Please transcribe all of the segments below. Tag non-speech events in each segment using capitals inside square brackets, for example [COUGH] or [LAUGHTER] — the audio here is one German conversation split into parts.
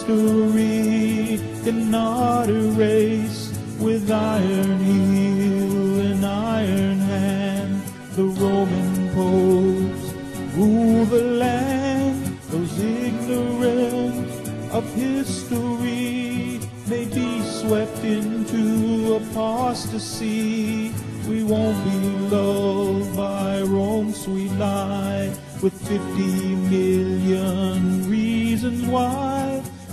history cannot erase. With iron heel and iron hand, the Roman popes rule the land. Those ignorant of history may be swept into apostasy. We won't be loved by Rome's sweet lie with 50 million reasons why.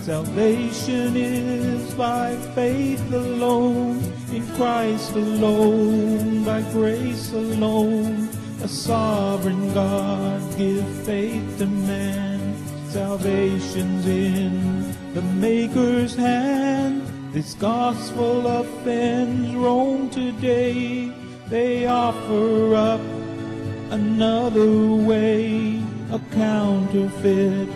Salvation is by faith alone, in Christ alone, by grace alone. A sovereign God give faith to man. Salvation's in the Maker's hand. This gospel offends Rome today. They offer up another way, a counterfeit,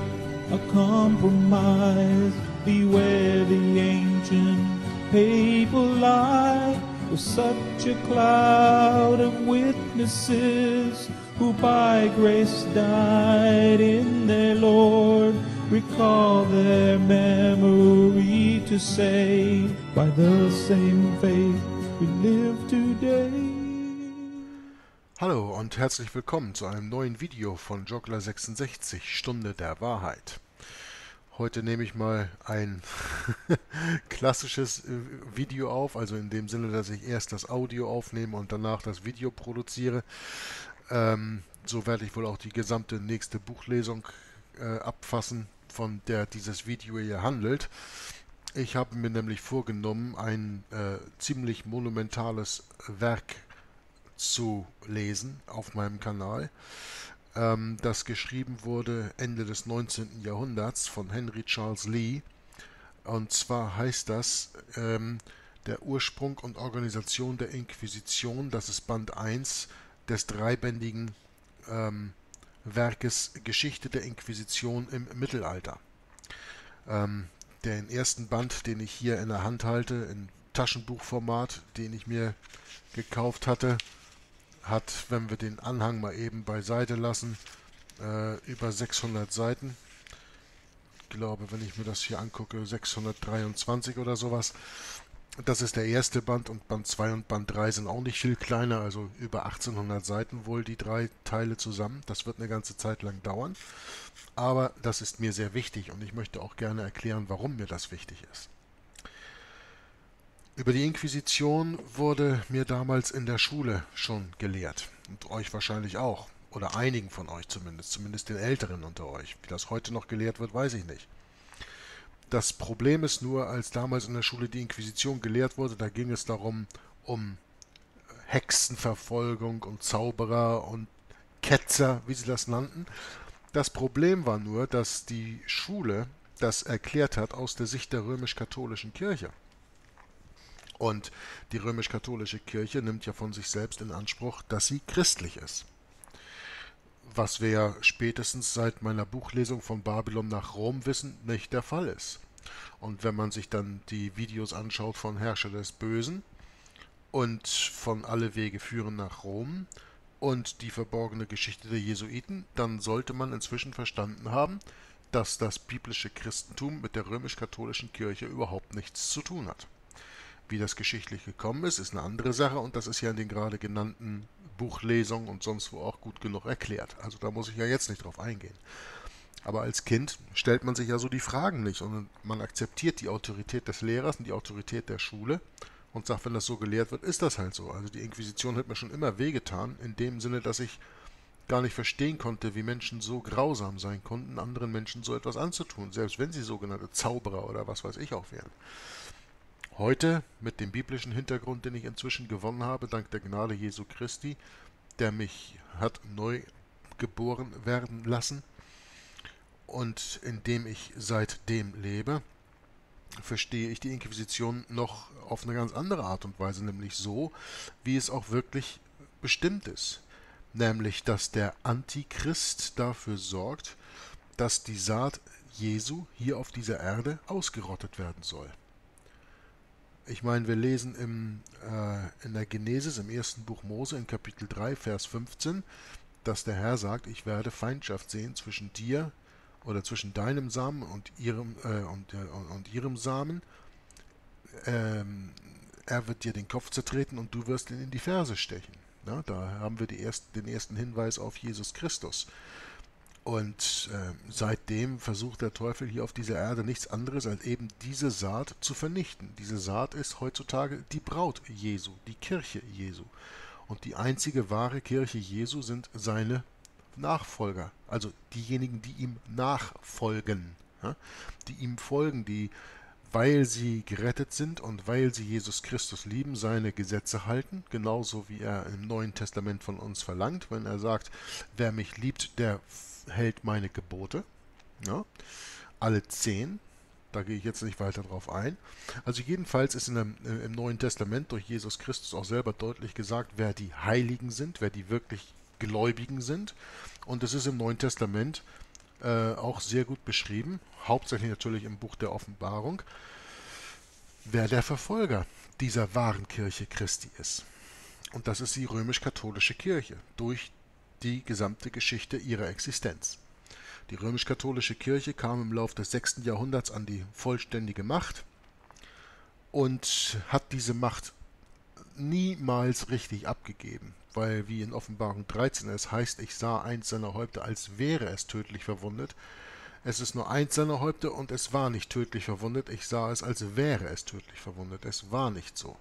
a compromise. Beware the ancient papal lie with such a cloud of witnesses who by grace died in their Lord. Recall their memory to say, by the same faith we live today. Hallo und herzlich willkommen zu einem neuen Video von Joggler66, Stunde der Wahrheit. Heute nehme ich mal ein [LAUGHS] klassisches äh, Video auf, also in dem Sinne, dass ich erst das Audio aufnehme und danach das Video produziere. Ähm, so werde ich wohl auch die gesamte nächste Buchlesung äh, abfassen, von der dieses Video hier handelt. Ich habe mir nämlich vorgenommen, ein äh, ziemlich monumentales Werk zu lesen auf meinem Kanal, ähm, das geschrieben wurde Ende des 19. Jahrhunderts von Henry Charles Lee. Und zwar heißt das ähm, Der Ursprung und Organisation der Inquisition. Das ist Band 1 des dreibändigen ähm, Werkes Geschichte der Inquisition im Mittelalter. Ähm, den ersten Band, den ich hier in der Hand halte, in Taschenbuchformat, den ich mir gekauft hatte, hat, wenn wir den Anhang mal eben beiseite lassen, äh, über 600 Seiten. Ich glaube, wenn ich mir das hier angucke, 623 oder sowas. Das ist der erste Band und Band 2 und Band 3 sind auch nicht viel kleiner, also über 1800 Seiten wohl die drei Teile zusammen. Das wird eine ganze Zeit lang dauern. Aber das ist mir sehr wichtig und ich möchte auch gerne erklären, warum mir das wichtig ist. Über die Inquisition wurde mir damals in der Schule schon gelehrt und euch wahrscheinlich auch oder einigen von euch zumindest, zumindest den Älteren unter euch. Wie das heute noch gelehrt wird, weiß ich nicht. Das Problem ist nur, als damals in der Schule die Inquisition gelehrt wurde, da ging es darum, um Hexenverfolgung und Zauberer und Ketzer, wie sie das nannten. Das Problem war nur, dass die Schule das erklärt hat aus der Sicht der römisch-katholischen Kirche. Und die römisch-katholische Kirche nimmt ja von sich selbst in Anspruch, dass sie christlich ist. Was wir ja spätestens seit meiner Buchlesung von Babylon nach Rom wissen, nicht der Fall ist. Und wenn man sich dann die Videos anschaut von Herrscher des Bösen und von Alle Wege führen nach Rom, und die verborgene Geschichte der Jesuiten, dann sollte man inzwischen verstanden haben, dass das biblische Christentum mit der römisch-katholischen Kirche überhaupt nichts zu tun hat. Wie das geschichtlich gekommen ist, ist eine andere Sache und das ist ja in den gerade genannten Buchlesungen und sonst wo auch gut genug erklärt. Also da muss ich ja jetzt nicht drauf eingehen. Aber als Kind stellt man sich ja so die Fragen nicht und man akzeptiert die Autorität des Lehrers und die Autorität der Schule und sagt, wenn das so gelehrt wird, ist das halt so. Also die Inquisition hat mir schon immer wehgetan, in dem Sinne, dass ich gar nicht verstehen konnte, wie Menschen so grausam sein konnten, anderen Menschen so etwas anzutun, selbst wenn sie sogenannte Zauberer oder was weiß ich auch wären. Heute, mit dem biblischen Hintergrund, den ich inzwischen gewonnen habe, dank der Gnade Jesu Christi, der mich hat neu geboren werden lassen und in dem ich seitdem lebe, verstehe ich die Inquisition noch auf eine ganz andere Art und Weise, nämlich so, wie es auch wirklich bestimmt ist. Nämlich, dass der Antichrist dafür sorgt, dass die Saat Jesu hier auf dieser Erde ausgerottet werden soll. Ich meine, wir lesen im, äh, in der Genesis im ersten Buch Mose in Kapitel 3, Vers 15, dass der Herr sagt, ich werde Feindschaft sehen zwischen dir oder zwischen deinem Samen und ihrem, äh, und, äh, und ihrem Samen. Ähm, er wird dir den Kopf zertreten und du wirst ihn in die Ferse stechen. Ja, da haben wir erst, den ersten Hinweis auf Jesus Christus. Und äh, seitdem versucht der Teufel hier auf dieser Erde nichts anderes, als eben diese Saat zu vernichten. Diese Saat ist heutzutage die Braut Jesu, die Kirche Jesu. Und die einzige wahre Kirche Jesu sind seine Nachfolger, also diejenigen, die ihm nachfolgen, ja, die ihm folgen, die, weil sie gerettet sind und weil sie Jesus Christus lieben, seine Gesetze halten, genauso wie er im Neuen Testament von uns verlangt, wenn er sagt, wer mich liebt, der hält meine Gebote. Ja, alle zehn, da gehe ich jetzt nicht weiter drauf ein. Also jedenfalls ist dem, im Neuen Testament durch Jesus Christus auch selber deutlich gesagt, wer die Heiligen sind, wer die wirklich Gläubigen sind. Und es ist im Neuen Testament äh, auch sehr gut beschrieben, hauptsächlich natürlich im Buch der Offenbarung, wer der Verfolger dieser wahren Kirche Christi ist. Und das ist die römisch-katholische Kirche durch die gesamte Geschichte ihrer Existenz. Die römisch-katholische Kirche kam im Laufe des 6. Jahrhunderts an die vollständige Macht und hat diese Macht niemals richtig abgegeben weil wie in Offenbarung 13 es heißt, ich sah eins seiner Häupter, als wäre es tödlich verwundet. Es ist nur eins seiner Häupter und es war nicht tödlich verwundet, ich sah es, als wäre es tödlich verwundet. Es war nicht so.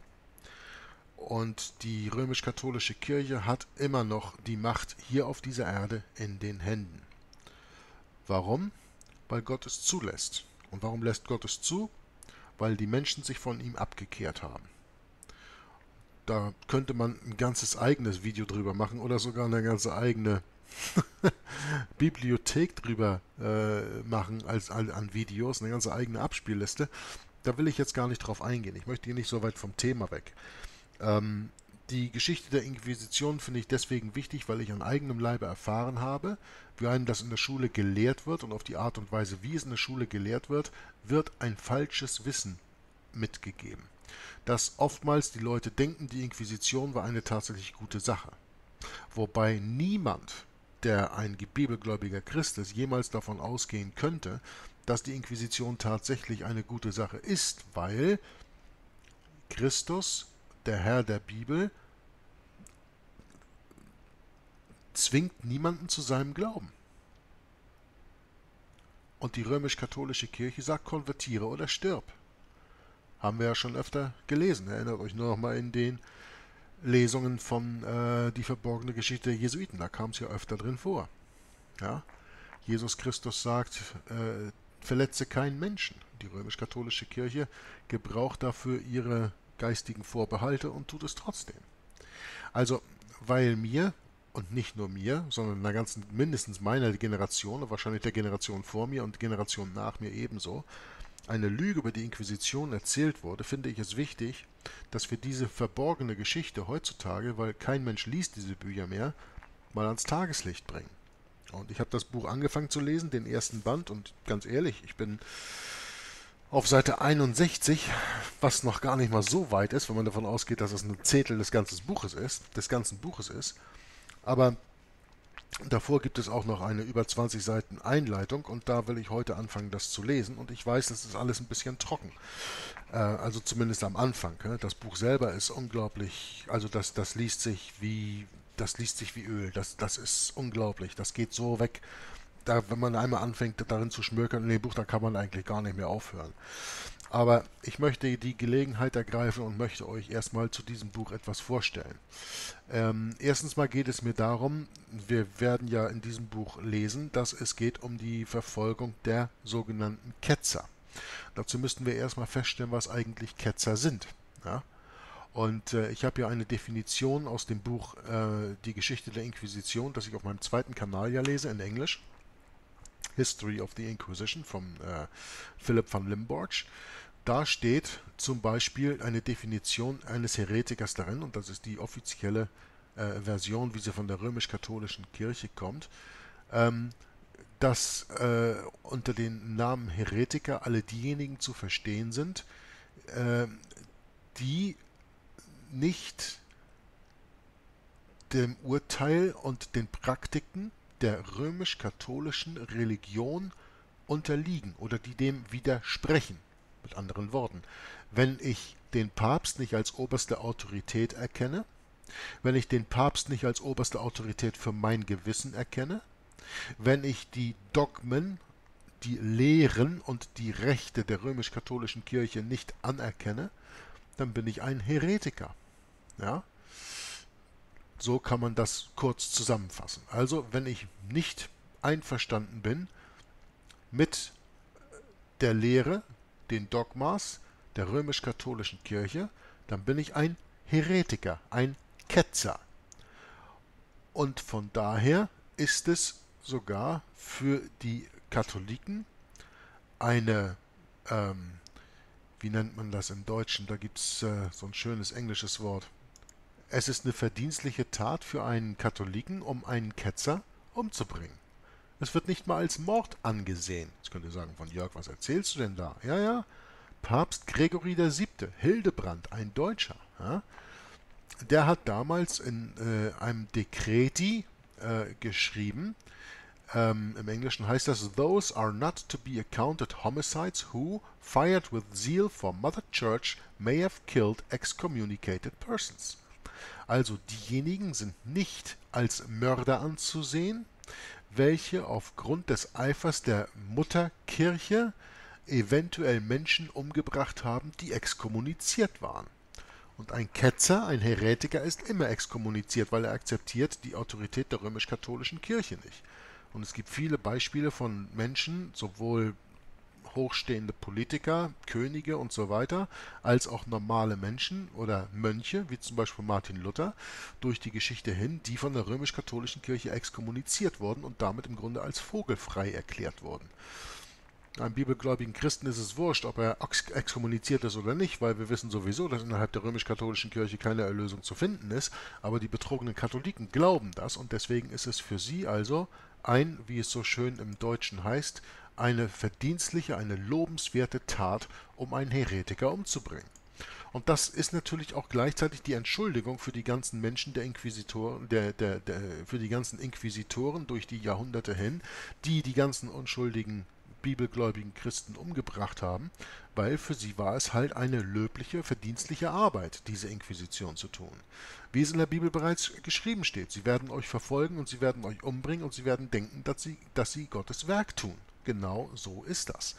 Und die römisch-katholische Kirche hat immer noch die Macht hier auf dieser Erde in den Händen. Warum? Weil Gott es zulässt. Und warum lässt Gott es zu? Weil die Menschen sich von ihm abgekehrt haben. Da könnte man ein ganzes eigenes Video drüber machen oder sogar eine ganze eigene [LAUGHS] Bibliothek drüber äh, machen als, als, an Videos, eine ganze eigene Abspielliste. Da will ich jetzt gar nicht drauf eingehen. Ich möchte hier nicht so weit vom Thema weg. Ähm, die Geschichte der Inquisition finde ich deswegen wichtig, weil ich an eigenem Leibe erfahren habe, wie einem das in der Schule gelehrt wird und auf die Art und Weise, wie es in der Schule gelehrt wird, wird ein falsches Wissen mitgegeben dass oftmals die Leute denken, die Inquisition war eine tatsächlich gute Sache. Wobei niemand, der ein bibelgläubiger Christ ist, jemals davon ausgehen könnte, dass die Inquisition tatsächlich eine gute Sache ist, weil Christus, der Herr der Bibel, zwingt niemanden zu seinem Glauben. Und die römisch-katholische Kirche sagt, konvertiere oder stirb. Haben wir ja schon öfter gelesen. Erinnert euch nur noch mal in den Lesungen von äh, Die verborgene Geschichte der Jesuiten. Da kam es ja öfter drin vor. Ja? Jesus Christus sagt, äh, verletze keinen Menschen. Die römisch-katholische Kirche gebraucht dafür ihre geistigen Vorbehalte und tut es trotzdem. Also, weil mir, und nicht nur mir, sondern einer ganzen, mindestens meiner Generation und wahrscheinlich der Generation vor mir und Generation nach mir ebenso, eine Lüge über die Inquisition erzählt wurde, finde ich es wichtig, dass wir diese verborgene Geschichte heutzutage, weil kein Mensch liest diese Bücher mehr, mal ans Tageslicht bringen. Und ich habe das Buch angefangen zu lesen, den ersten Band, und ganz ehrlich, ich bin auf Seite 61, was noch gar nicht mal so weit ist, wenn man davon ausgeht, dass es ein Zehntel des ganzen Buches ist, des ganzen Buches ist. Aber davor gibt es auch noch eine über 20 Seiten Einleitung und da will ich heute anfangen, das zu lesen. Und ich weiß, das ist alles ein bisschen trocken. Äh, also zumindest am Anfang. Das Buch selber ist unglaublich, also das, das liest sich wie das liest sich wie Öl. Das, das ist unglaublich. Das geht so weg. Da, wenn man einmal anfängt, darin zu schmökern in dem Buch, dann kann man eigentlich gar nicht mehr aufhören. Aber ich möchte die Gelegenheit ergreifen und möchte euch erstmal zu diesem Buch etwas vorstellen. Ähm, erstens mal geht es mir darum, wir werden ja in diesem Buch lesen, dass es geht um die Verfolgung der sogenannten Ketzer. Dazu müssten wir erstmal feststellen, was eigentlich Ketzer sind. Ja? Und äh, ich habe hier eine Definition aus dem Buch äh, Die Geschichte der Inquisition, das ich auf meinem zweiten Kanal ja lese in Englisch. History of the Inquisition von äh, Philipp van Limborch. Da steht zum Beispiel eine Definition eines Heretikers darin, und das ist die offizielle äh, Version, wie sie von der römisch-katholischen Kirche kommt, ähm, dass äh, unter den Namen Heretiker alle diejenigen zu verstehen sind, äh, die nicht dem Urteil und den Praktiken der römisch-katholischen Religion unterliegen oder die dem widersprechen. Mit anderen Worten, wenn ich den Papst nicht als oberste Autorität erkenne, wenn ich den Papst nicht als oberste Autorität für mein Gewissen erkenne, wenn ich die Dogmen, die Lehren und die Rechte der römisch-katholischen Kirche nicht anerkenne, dann bin ich ein Heretiker. Ja? So kann man das kurz zusammenfassen. Also, wenn ich nicht einverstanden bin mit der Lehre, den Dogmas der römisch-katholischen Kirche, dann bin ich ein Heretiker, ein Ketzer. Und von daher ist es sogar für die Katholiken eine ähm, wie nennt man das im Deutschen? Da gibt es äh, so ein schönes englisches Wort. Es ist eine verdienstliche Tat für einen Katholiken, um einen Ketzer umzubringen. Es wird nicht mal als Mord angesehen. Jetzt könnt ihr sagen, von Jörg, was erzählst du denn da? Ja, ja, Papst Gregory VII., Hildebrand, ein Deutscher, ja, der hat damals in äh, einem Dekreti äh, geschrieben, ähm, Im Englischen heißt das, Those are not to be accounted homicides who, fired with zeal for Mother Church, may have killed excommunicated persons. Also diejenigen sind nicht als Mörder anzusehen, welche aufgrund des Eifers der Mutterkirche eventuell Menschen umgebracht haben, die exkommuniziert waren. Und ein Ketzer, ein Heretiker ist immer exkommuniziert, weil er akzeptiert die Autorität der römisch-katholischen Kirche nicht. Und es gibt viele Beispiele von Menschen, sowohl hochstehende Politiker, Könige und so weiter, als auch normale Menschen oder Mönche, wie zum Beispiel Martin Luther, durch die Geschichte hin, die von der römisch-katholischen Kirche exkommuniziert wurden und damit im Grunde als vogelfrei erklärt wurden. Einem bibelgläubigen Christen ist es wurscht, ob er exkommuniziert ist oder nicht, weil wir wissen sowieso, dass innerhalb der römisch-katholischen Kirche keine Erlösung zu finden ist, aber die betrogenen Katholiken glauben das und deswegen ist es für sie also ein, wie es so schön im Deutschen heißt, eine verdienstliche, eine lobenswerte Tat, um einen Heretiker umzubringen. Und das ist natürlich auch gleichzeitig die Entschuldigung für die ganzen Menschen der Inquisitoren, der, der, der, für die ganzen Inquisitoren durch die Jahrhunderte hin, die die ganzen unschuldigen bibelgläubigen Christen umgebracht haben, weil für sie war es halt eine löbliche, verdienstliche Arbeit, diese Inquisition zu tun. Wie es in der Bibel bereits geschrieben steht, sie werden euch verfolgen und sie werden euch umbringen und sie werden denken, dass sie, dass sie Gottes Werk tun. Genau so ist das.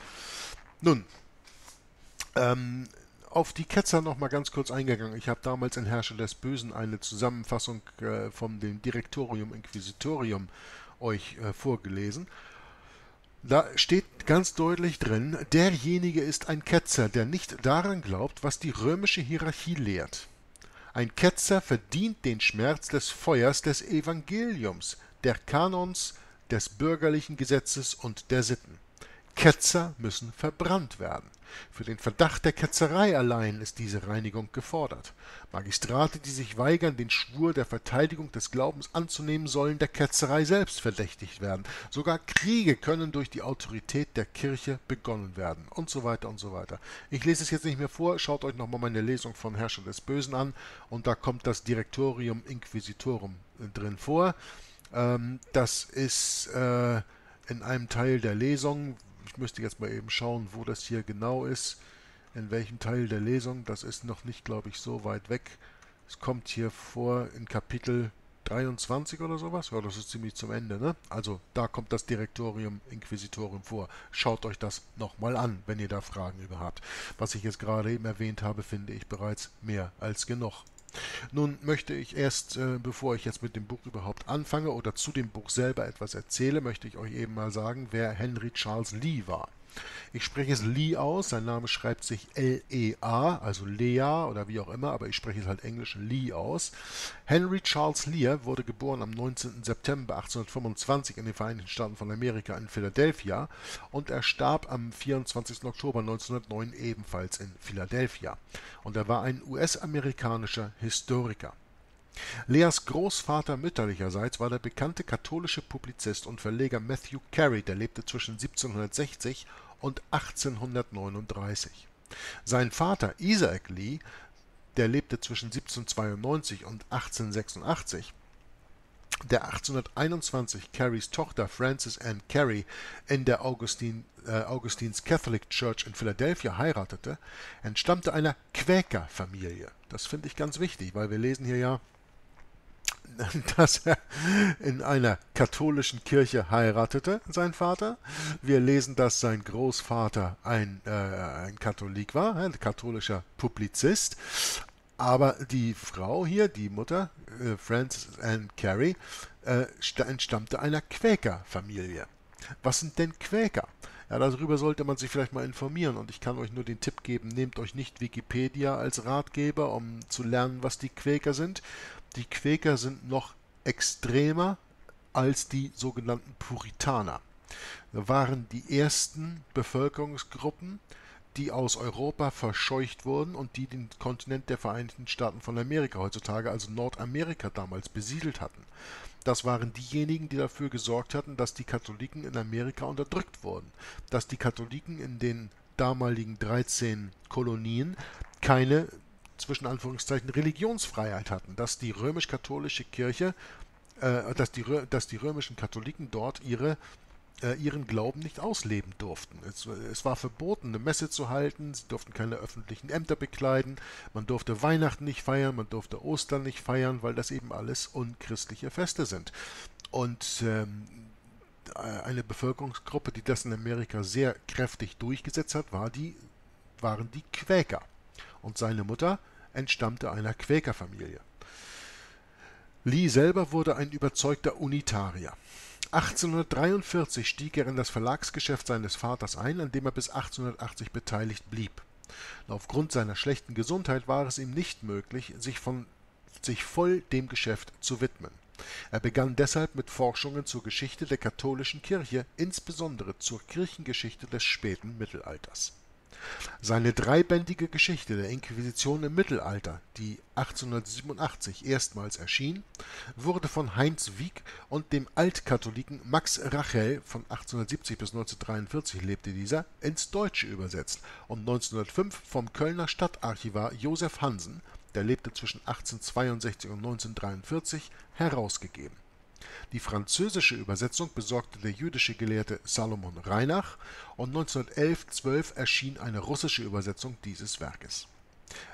Nun, ähm, auf die Ketzer noch mal ganz kurz eingegangen. Ich habe damals in Herrscher des Bösen eine Zusammenfassung äh, von dem Directorium Inquisitorium euch äh, vorgelesen. Da steht ganz deutlich drin, derjenige ist ein Ketzer, der nicht daran glaubt, was die römische Hierarchie lehrt. Ein Ketzer verdient den Schmerz des Feuers des Evangeliums, der Kanons, des bürgerlichen Gesetzes und der Sitten. Ketzer müssen verbrannt werden. Für den Verdacht der Ketzerei allein ist diese Reinigung gefordert. Magistrate, die sich weigern, den Schwur der Verteidigung des Glaubens anzunehmen, sollen der Ketzerei selbst verdächtigt werden. Sogar Kriege können durch die Autorität der Kirche begonnen werden und so weiter und so weiter. Ich lese es jetzt nicht mehr vor, schaut euch nochmal meine Lesung von Herrscher des Bösen an und da kommt das Directorium Inquisitorum drin vor. Ähm, das ist äh, in einem Teil der Lesung, ich müsste jetzt mal eben schauen, wo das hier genau ist, in welchem Teil der Lesung, das ist noch nicht, glaube ich, so weit weg. Es kommt hier vor in Kapitel 23 oder sowas, ja, das ist ziemlich zum Ende, ne? Also da kommt das Direktorium Inquisitorium vor. Schaut euch das nochmal an, wenn ihr da Fragen über habt. Was ich jetzt gerade eben erwähnt habe, finde ich bereits mehr als genug. Nun möchte ich erst, äh, bevor ich jetzt mit dem Buch überhaupt anfange oder zu dem Buch selber etwas erzähle, möchte ich euch eben mal sagen, wer Henry Charles Lee war. Ich spreche es Lee aus, sein Name schreibt sich L-E-A, also Lea oder wie auch immer, aber ich spreche es halt englisch Lee aus. Henry Charles Lear wurde geboren am 19. September 1825 in den Vereinigten Staaten von Amerika in Philadelphia und er starb am 24. Oktober 1909 ebenfalls in Philadelphia. Und er war ein US-amerikanischer Historiker. Leas Großvater mütterlicherseits war der bekannte katholische Publizist und Verleger Matthew Carey, der lebte zwischen 1760 und 1839. Sein Vater Isaac Lee, der lebte zwischen 1792 und 1886, der 1821 Carys Tochter Frances Ann Carey in der Augustin, äh, Augustins Catholic Church in Philadelphia heiratete, entstammte einer Quäkerfamilie. Das finde ich ganz wichtig, weil wir lesen hier ja, [LAUGHS] dass er in einer katholischen Kirche heiratete, sein Vater. Wir lesen, dass sein Großvater ein, äh, ein Katholik war, ein katholischer Publizist. Aber die Frau hier, die Mutter, äh, Frances Ann Carey, äh, entstammte einer Quäkerfamilie. Was sind denn Quäker? Ja, darüber sollte man sich vielleicht mal informieren und ich kann euch nur den Tipp geben, nehmt euch nicht Wikipedia als Ratgeber, um zu lernen, was die Quäker sind. Die Quäker sind noch extremer als die sogenannten Puritaner. Wir waren die ersten Bevölkerungsgruppen, die aus Europa verscheucht wurden und die den Kontinent der Vereinigten Staaten von Amerika heutzutage, also Nordamerika damals, besiedelt hatten. Das waren diejenigen, die dafür gesorgt hatten, dass die Katholiken in Amerika unterdrückt wurden, dass die Katholiken in den damaligen 13 Kolonien keine zwischen Anführungszeichen Religionsfreiheit hatten, dass die römisch-katholische Kirche, äh, dass, die, dass die römischen Katholiken dort ihre äh, ihren Glauben nicht ausleben durften. Es, es, war verboten, eine Messe zu halten, sie durften keine öffentlichen Ämter bekleiden, man durfte Weihnachten nicht feiern, man durfte Ostern nicht feiern, weil das eben alles unchristliche Feste sind. Und ähm, eine Bevölkerungsgruppe, die das in Amerika sehr kräftig durchgesetzt hat, war die, waren die Quäker. Und seine Mutter entstammte einer Quäkerfamilie. Lee selber wurde ein überzeugter Unitarier. 1843 stieg er in das Verlagsgeschäft seines Vaters ein, an dem er bis 1880 beteiligt blieb. Aufgrund seiner schlechten Gesundheit war es ihm nicht möglich, sich, von, sich voll dem Geschäft zu widmen. Er begann deshalb mit Forschungen zur Geschichte der katholischen Kirche, insbesondere zur Kirchengeschichte des späten Mittelalters seine dreibändige Geschichte der Inquisition im Mittelalter, die 1887 erstmals erschien, wurde von Heinz Wieck und dem Altkatholiken Max Rachel von 1870 bis 1943 lebte dieser ins Deutsche übersetzt und 1905 vom Kölner Stadtarchivar Josef Hansen, der lebte zwischen 1862 und 1943, herausgegeben die französische Übersetzung besorgte der jüdische Gelehrte Salomon Reinach und 1911/12 erschien eine russische Übersetzung dieses Werkes.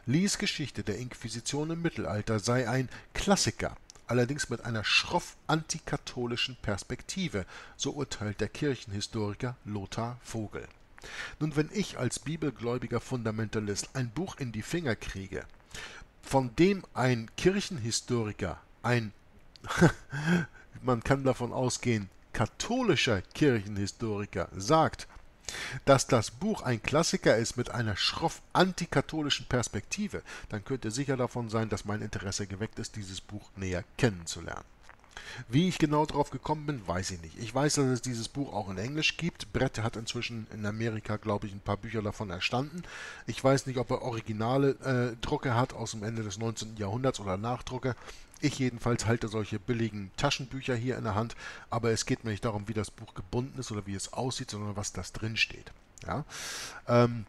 Lees Geschichte der Inquisition im Mittelalter sei ein Klassiker, allerdings mit einer schroff antikatholischen Perspektive, so urteilt der Kirchenhistoriker Lothar Vogel. Nun, wenn ich als bibelgläubiger Fundamentalist ein Buch in die Finger kriege, von dem ein Kirchenhistoriker ein [LAUGHS] man kann davon ausgehen, katholischer Kirchenhistoriker sagt, dass das Buch ein Klassiker ist mit einer schroff antikatholischen Perspektive, dann könnt ihr sicher davon sein, dass mein Interesse geweckt ist, dieses Buch näher kennenzulernen. Wie ich genau drauf gekommen bin, weiß ich nicht. Ich weiß, dass es dieses Buch auch in Englisch gibt. Brett hat inzwischen in Amerika, glaube ich, ein paar Bücher davon erstanden. Ich weiß nicht, ob er originale äh, Drucke hat aus dem Ende des 19. Jahrhunderts oder Nachdrucke. Ich jedenfalls halte solche billigen Taschenbücher hier in der Hand, aber es geht mir nicht darum, wie das Buch gebunden ist oder wie es aussieht, sondern was das drin steht. Ja? Ähm,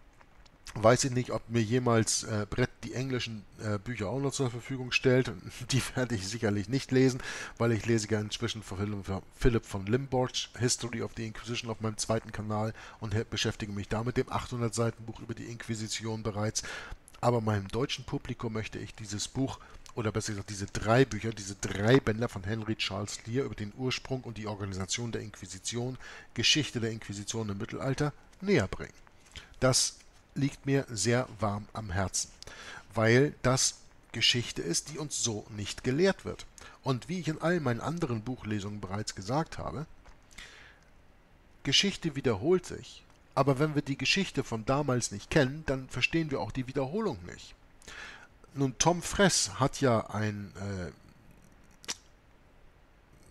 weiß ich nicht, ob mir jemals äh, Brett die englischen äh, Bücher auch noch zur Verfügung stellt. [LAUGHS] Die werde ich sicherlich nicht lesen, weil ich lese ja inzwischen von Philipp von Limborch History of the Inquisition auf meinem zweiten Kanal und beschäftige mich da mit dem 800 Seiten Buch über die Inquisition bereits. Aber meinem deutschen Publikum möchte ich dieses Buch oder besser gesagt diese drei Bücher, diese drei Bänder von Henry Charles Lear über den Ursprung und die Organisation der Inquisition, Geschichte der Inquisition im Mittelalter näher bringen. Das liegt mir sehr warm am Herzen, weil das Geschichte ist, die uns so nicht gelehrt wird. Und wie ich in all meinen anderen Buchlesungen bereits gesagt habe, Geschichte wiederholt sich, aber wenn wir die Geschichte von damals nicht kennen, dann verstehen wir auch die Wiederholung nicht. Nun, Tom Fress hat ja ein, äh,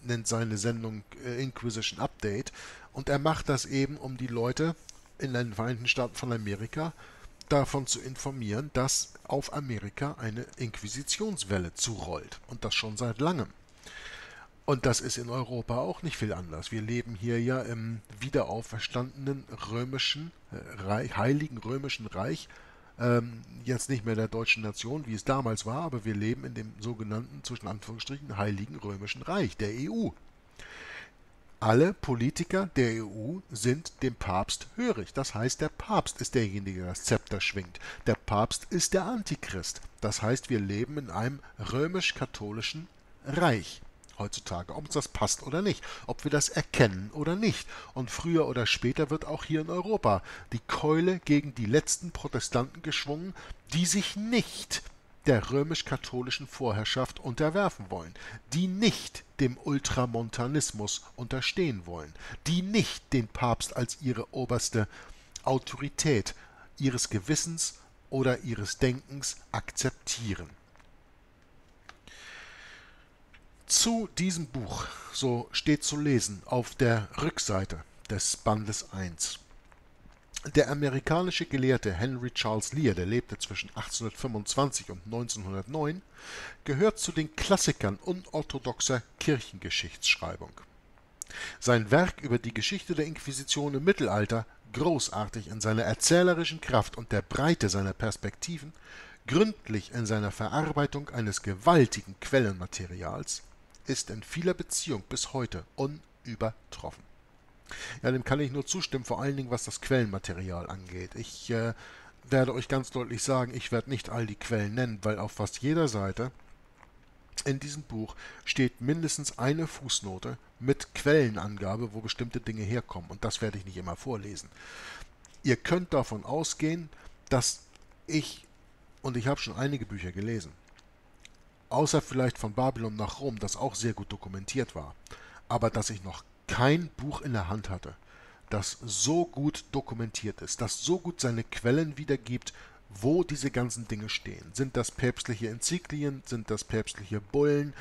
nennt seine Sendung äh, Inquisition Update, und er macht das eben, um die Leute in den Vereinigten Staaten von Amerika davon zu informieren, dass auf Amerika eine Inquisitionswelle zurollt und das schon seit langem. Und das ist in Europa auch nicht viel anders. Wir leben hier ja im wiederauferstandenen römischen äh, heiligen römischen Reich, ähm, jetzt nicht mehr der deutschen Nation, wie es damals war, aber wir leben in dem sogenannten, zwischen Anführungsstrichen, heiligen römischen Reich, der EU. Alle Politiker der EU sind dem Papst hörig. Das heißt, der Papst ist derjenige, der das Zepter schwingt. Der Papst ist der Antichrist. Das heißt, wir leben in einem römisch-katholischen Reich heutzutage, ob uns das passt oder nicht, ob wir das erkennen oder nicht. Und früher oder später wird auch hier in Europa die Keule gegen die letzten Protestanten geschwungen, die sich nicht der römisch-katholischen Vorherrschaft unterwerfen wollen, die nicht dem Ultramontanismus unterstehen wollen, die nicht den Papst als ihre oberste Autorität ihres Gewissens oder ihres Denkens akzeptieren. Zu diesem Buch, so steht zu lesen auf der Rückseite des Bandes 1. Der amerikanische Gelehrte Henry Charles Lear, der lebte zwischen 1825 und 1909, gehört zu den Klassikern unorthodoxer Kirchengeschichtsschreibung. Sein Werk über die Geschichte der Inquisition im Mittelalter, großartig in seiner erzählerischen Kraft und der Breite seiner Perspektiven, gründlich in seiner Verarbeitung eines gewaltigen Quellenmaterials, ist in vieler Beziehung bis heute unübertroffen. Ja, dem kann ich nur zustimmen, vor allen Dingen was das Quellenmaterial angeht. Ich äh, werde euch ganz deutlich sagen, ich werde nicht all die Quellen nennen, weil auf fast jeder Seite in diesem Buch steht mindestens eine Fußnote mit Quellenangabe, wo bestimmte Dinge herkommen. Und das werde ich nicht immer vorlesen. Ihr könnt davon ausgehen, dass ich, und ich habe schon einige Bücher gelesen, außer vielleicht von Babylon nach Rom, das auch sehr gut dokumentiert war, aber dass ich noch kein Buch in der Hand hatte, das so gut dokumentiert ist, das so gut seine Quellen wiedergibt, wo diese ganzen Dinge stehen. Sind das päpstliche Enzyklien, sind das päpstliche Bullen,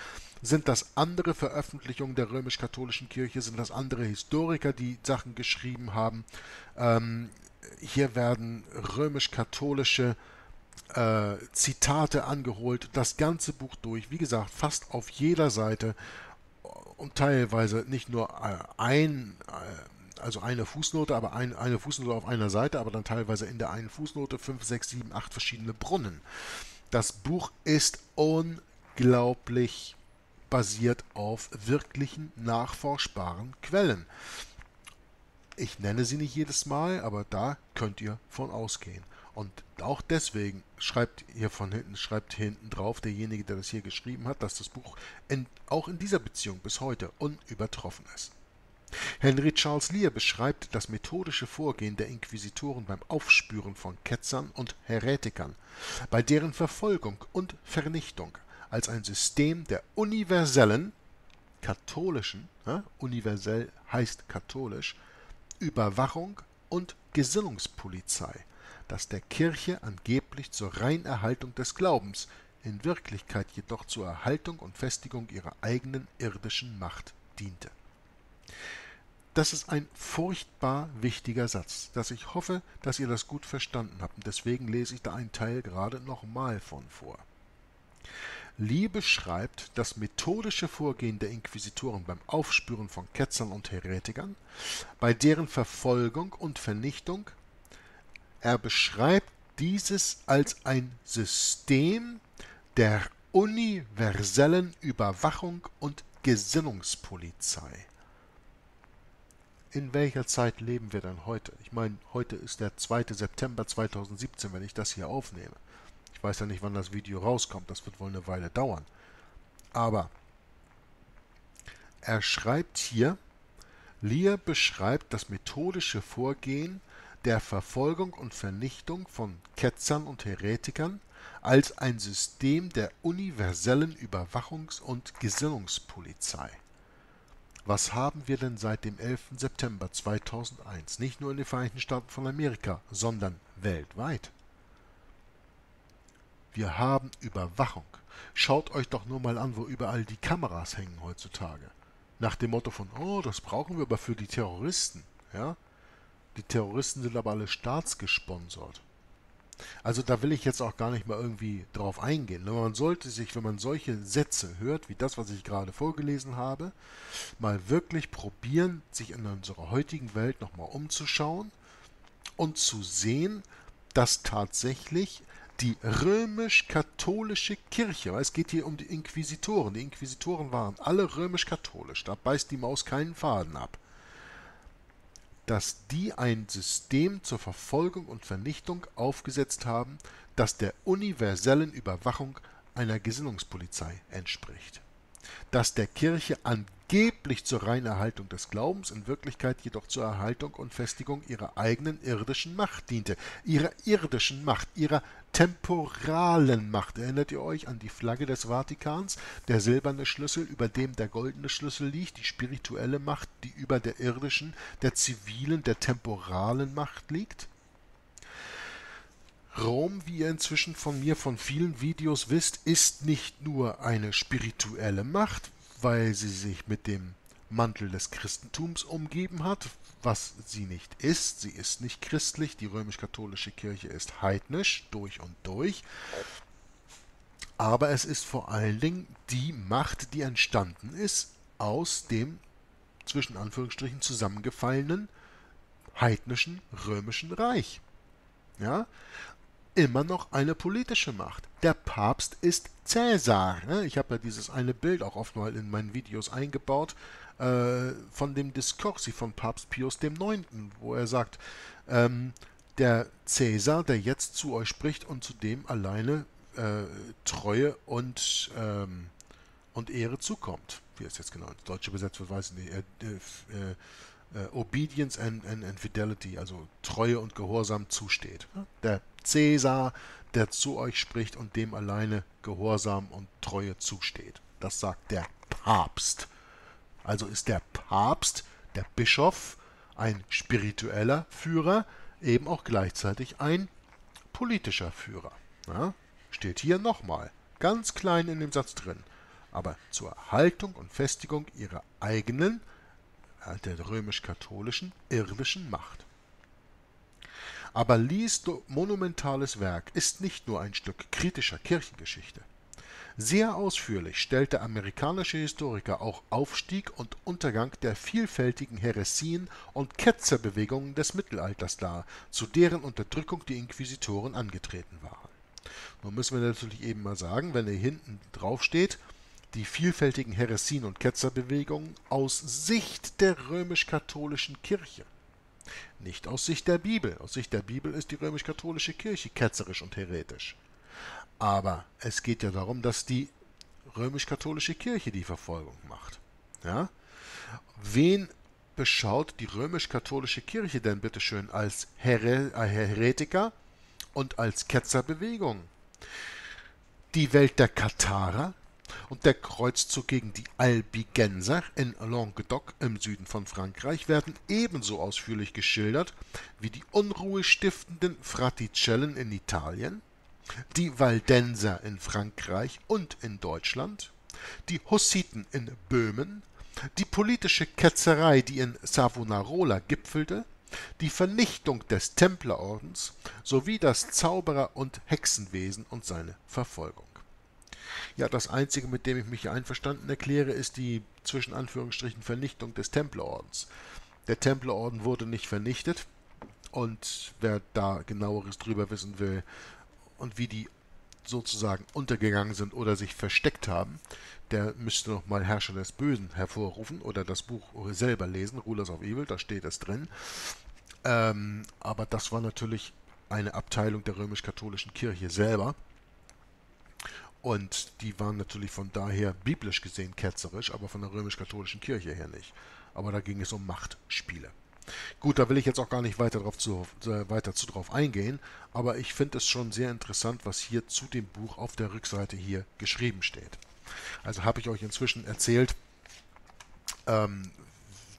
sind das andere Veröffentlichungen der römisch-katholischen Kirche, sind das andere Historiker, die Sachen geschrieben haben. Ähm, hier werden römisch-katholische äh, Zitate angeholt, das ganze Buch durch, wie gesagt, fast auf jeder Seite und teilweise nicht nur äh, ein, äh, also eine Fußnote, aber ein, eine Fußnote auf einer Seite, aber dann teilweise in der einen Fußnote fünf, sechs, sieben, acht verschiedene Brunnen. Das Buch ist unglaublich basiert auf wirklichen nachforschbaren Quellen. Ich nenne sie nicht jedes Mal, aber da könnt ihr von ausgehen. Und auch deswegen schreibt hier von hinten, schreibt hinten drauf derjenige, der das hier geschrieben hat, dass das Buch in, auch in dieser Beziehung bis heute unübertroffen ist. Henry Charles Lear beschreibt das methodische Vorgehen der Inquisitoren beim Aufspüren von Ketzern und Häretikern, bei deren Verfolgung und Vernichtung als ein System der universellen, katholischen, ja, universell heißt katholisch, Überwachung und Gesinnungspolizei das der Kirche angeblich zur Reinerhaltung des Glaubens in Wirklichkeit jedoch zur Erhaltung und Festigung ihrer eigenen irdischen Macht diente. Das ist ein furchtbar wichtiger Satz, dass ich hoffe, dass ihr das gut verstanden habt. Und deswegen lese ich da einen Teil gerade nochmal von vor. Lee beschreibt das methodische Vorgehen der Inquisitoren beim Aufspüren von Ketzern und Heretikern, bei deren Verfolgung und Vernichtung. Er beschreibt dieses als ein System der universellen Überwachung und Gesinnungspolizei in welcher Zeit leben wir denn heute? Ich meine, heute ist der 2. September 2017, wenn ich das hier aufnehme. Ich weiß ja nicht, wann das Video rauskommt, das wird wohl eine Weile dauern. Aber er schreibt hier, Lear beschreibt das methodische Vorgehen der Verfolgung und Vernichtung von Ketzern und Heretikern als ein System der universellen Überwachungs- und Gesinnungspolizei. Was haben wir denn seit dem 11. September 2001 nicht nur in den Vereinigten Staaten von Amerika, sondern weltweit? Wir haben Überwachung. Schaut euch doch nur mal an, wo überall die Kameras hängen heutzutage. Nach dem Motto von, oh, das brauchen wir aber für die Terroristen. Ja? Die Terroristen sind aber alle staatsgesponsert. Also da will ich jetzt auch gar nicht mal irgendwie drauf eingehen. Man sollte sich, wenn man solche Sätze hört, wie das, was ich gerade vorgelesen habe, mal wirklich probieren, sich in unserer heutigen Welt nochmal umzuschauen und zu sehen, dass tatsächlich die römisch-katholische Kirche, weil es geht hier um die Inquisitoren, die Inquisitoren waren alle römisch-katholisch, da beißt die Maus keinen Faden ab dass die ein System zur Verfolgung und Vernichtung aufgesetzt haben, das der universellen Überwachung einer Gesinnungspolizei entspricht. Dass der Kirche angeblich zur reinen Erhaltung des Glaubens, in Wirklichkeit jedoch zur Erhaltung und Festigung ihrer eigenen irdischen Macht diente, ihrer irdischen Macht, ihrer temporalen Macht. Erinnert ihr euch an die Flagge des Vatikans? Der silberne Schlüssel, über dem der goldene Schlüssel liegt, die spirituelle Macht, die über der irdischen, der zivilen, der temporalen Macht liegt? Rom, wie ihr inzwischen von mir von vielen Videos wisst, ist nicht nur eine spirituelle Macht, weil sie sich mit dem Mantel des Christentums umgeben hat, was sie nicht ist. Sie ist nicht christlich, die römisch-katholische Kirche ist heidnisch durch und durch. Aber es ist vor allen Dingen die Macht, die entstanden ist aus dem zwischen Anführungsstrichen zusammengefallenen heidnischen römischen Reich. Ja? Immer noch eine politische Macht. Der Papst ist Cäsar. Ne? Ich habe ja dieses eine Bild auch oft mal in meinen Videos eingebaut äh, von dem Diskursi von Papst Pius IX., wo er sagt, ähm, der Cäsar, der jetzt zu euch spricht und zu dem alleine äh, Treue und, ähm, und Ehre zukommt. Wie es jetzt genau ins Deutsche übersetzt wird, weiß ich nicht. Äh, äh, äh, Obedience and, and, and Fidelity, also Treue und Gehorsam zusteht. Der Cäsar, der zu euch spricht und dem alleine Gehorsam und Treue zusteht. Das sagt der Papst. Also ist der Papst, der Bischof, ein spiritueller Führer, eben auch gleichzeitig ein politischer Führer. Ja, steht hier nochmal, ganz klein in dem Satz drin. Aber zur Erhaltung und Festigung ihrer eigenen, äh, der römisch-katholischen, irdischen Macht. Aber Lees monumentales Werk ist nicht nur ein Stück kritischer Kirchengeschichte. Sehr ausführlich stellt der amerikanische Historiker auch Aufstieg und Untergang der vielfältigen Häresien und Ketzerbewegungen des Mittelalters dar, zu deren Unterdrückung die Inquisitoren angetreten waren. Nun müssen wir natürlich eben mal sagen, wenn er hinten drauf steht, die vielfältigen Häresien und Ketzerbewegungen aus Sicht der römisch-katholischen Kirche. Nicht aus Sicht der Bibel. Aus Sicht der Bibel ist die römisch-katholische Kirche ketzerisch und heretisch. Aber es geht ja darum, dass die römisch-katholische Kirche die Verfolgung macht. Ja? Wen beschaut die römisch-katholische Kirche denn bitteschön als Here äh, Heretiker und als Ketzerbewegung? Die Welt der Katharer und der Kreuzzug gegen die Albigenser in Languedoc im Süden von Frankreich werden ebenso ausführlich geschildert wie die unruhestiftenden Fraticellen in Italien, die Waldenser in Frankreich und in Deutschland, die Hussiten in Böhmen, die politische Ketzerei, die in Savonarola gipfelte, die Vernichtung des Templerordens sowie das Zauberer- und Hexenwesen und seine Verfolgung. Ja, das Einzige, mit dem ich mich einverstanden erkläre, ist die zwischen Anführungsstrichen Vernichtung des Templerordens. Der Templerorden wurde nicht vernichtet und wer da genaueres drüber wissen will und wie die sozusagen untergegangen sind oder sich versteckt haben, der müsste noch mal Herrscher des Bösen hervorrufen oder das Buch selber lesen, Rulers of Evil, da steht es drin. Ähm, aber das war natürlich eine Abteilung der römisch-katholischen Kirche selber. Und die waren natürlich von daher biblisch gesehen ketzerisch, aber von der römisch-katholischen Kirche her nicht. Aber da ging es um Machtspiele. Gut, da will ich jetzt auch gar nicht weiter, drauf zu, äh, weiter zu drauf eingehen, aber ich finde es schon sehr interessant, was hier zu dem Buch auf der Rückseite hier geschrieben steht. Also habe ich euch inzwischen erzählt, ähm,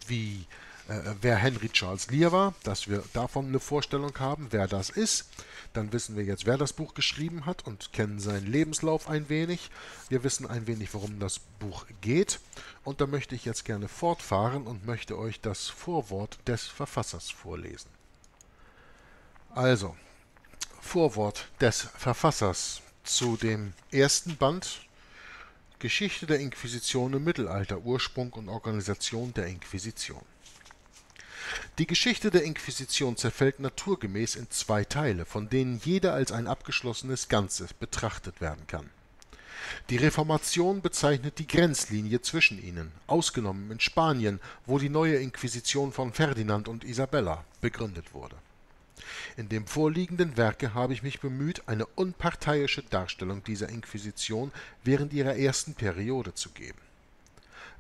wie äh, wer Henry Charles Lear war, dass wir davon eine Vorstellung haben, wer das ist. Dann wissen wir jetzt, wer das Buch geschrieben hat und kennen seinen Lebenslauf ein wenig. Wir wissen ein wenig, worum das Buch geht. Und da möchte ich jetzt gerne fortfahren und möchte euch das Vorwort des Verfassers vorlesen. Also, Vorwort des Verfassers zu dem ersten Band Geschichte der Inquisition im Mittelalter, Ursprung und Organisation der Inquisition. Die Geschichte der Inquisition zerfällt naturgemäß in zwei Teile, von denen jeder als ein abgeschlossenes Ganzes betrachtet werden kann. Die Reformation bezeichnet die Grenzlinie zwischen ihnen, ausgenommen in Spanien, wo die neue Inquisition von Ferdinand und Isabella begründet wurde in dem vorliegenden Werke habe ich mich bemüht, eine unparteiische Darstellung dieser Inquisition während ihrer ersten Periode zu geben.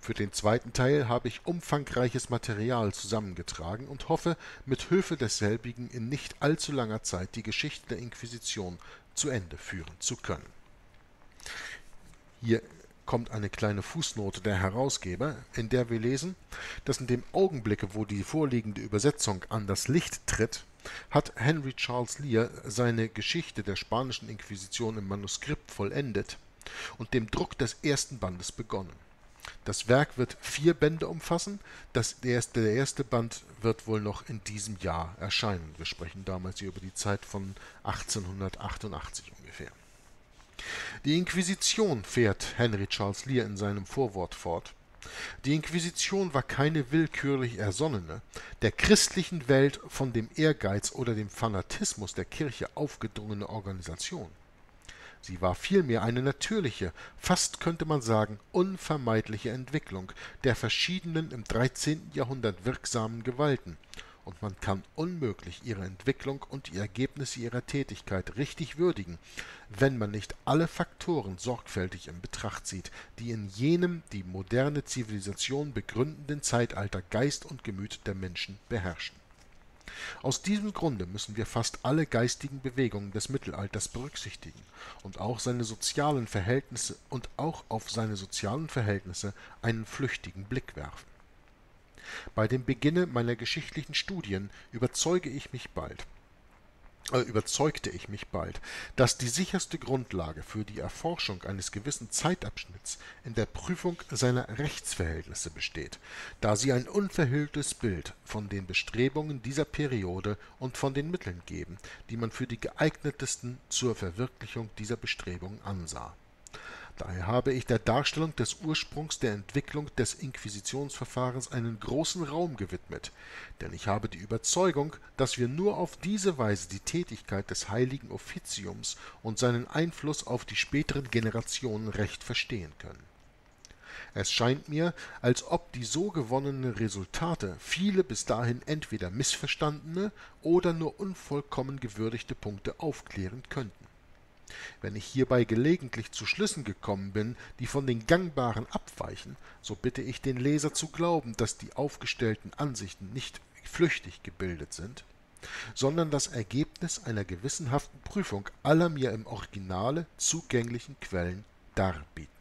Für den zweiten Teil habe ich umfangreiches Material zusammengetragen und hoffe, mit Hilfe desselbigen in nicht allzu langer Zeit die Geschichte der Inquisition zu Ende führen zu können. Hier kommt eine kleine Fußnote der Herausgeber, in der wir lesen, dass in dem Augenblicke, wo die vorliegende Übersetzung an das Licht tritt, hat Henry Charles Lear seine Geschichte der spanischen Inquisition im Manuskript vollendet und dem Druck des ersten Bandes begonnen. Das Werk wird vier Bände umfassen. Das erste, der erste Band wird wohl noch in diesem Jahr erscheinen. Wir sprechen damals hier über die Zeit von 1888 ungefähr. Die Inquisition fährt Henry Charles Lear in seinem Vorwort fort, die Inquisition war keine willkürlich ersonnene, der christlichen Welt von dem Ehrgeiz oder dem Fanatismus der Kirche aufgedrungene Organisation. Sie war vielmehr eine natürliche, fast könnte man sagen unvermeidliche Entwicklung der verschiedenen im 13. Jahrhundert wirksamen Gewalten und man kann unmöglich ihre Entwicklung und die Ergebnisse ihrer Tätigkeit richtig würdigen, wenn man nicht alle Faktoren sorgfältig in Betracht zieht, die in jenem die moderne Zivilisation begründenden Zeitalter Geist und Gemüt der Menschen beherrschen. Aus diesem Grunde müssen wir fast alle geistigen Bewegungen des Mittelalters berücksichtigen und auch seine sozialen Verhältnisse und auch auf seine sozialen Verhältnisse einen flüchtigen Blick werfen. Bei dem Beginne meiner geschichtlichen Studien überzeuge ich mich bald überzeugte ich mich bald, dass die sicherste Grundlage für die Erforschung eines gewissen Zeitabschnitts in der Prüfung seiner Rechtsverhältnisse besteht, da sie ein unverhülltes Bild von den Bestrebungen dieser Periode und von den Mitteln geben, die man für die geeignetesten zur Verwirklichung dieser Bestrebungen ansah Daher habe ich der Darstellung des Ursprungs der Entwicklung des Inquisitionsverfahrens einen großen Raum gewidmet, denn ich habe die Überzeugung, dass wir nur auf diese Weise die Tätigkeit des Heiligen Offiziums und seinen Einfluss auf die späteren Generationen recht verstehen können. Es scheint mir, als ob die so gewonnenen Resultate viele bis dahin entweder missverstandene oder nur unvollkommen gewürdigte Punkte aufklären könnten wenn ich hierbei gelegentlich zu Schlüssen gekommen bin, die von den gangbaren abweichen, so bitte ich den Leser zu glauben, dass die aufgestellten Ansichten nicht flüchtig gebildet sind, sondern das Ergebnis einer gewissenhaften Prüfung aller mir im Originale zugänglichen Quellen darbieten.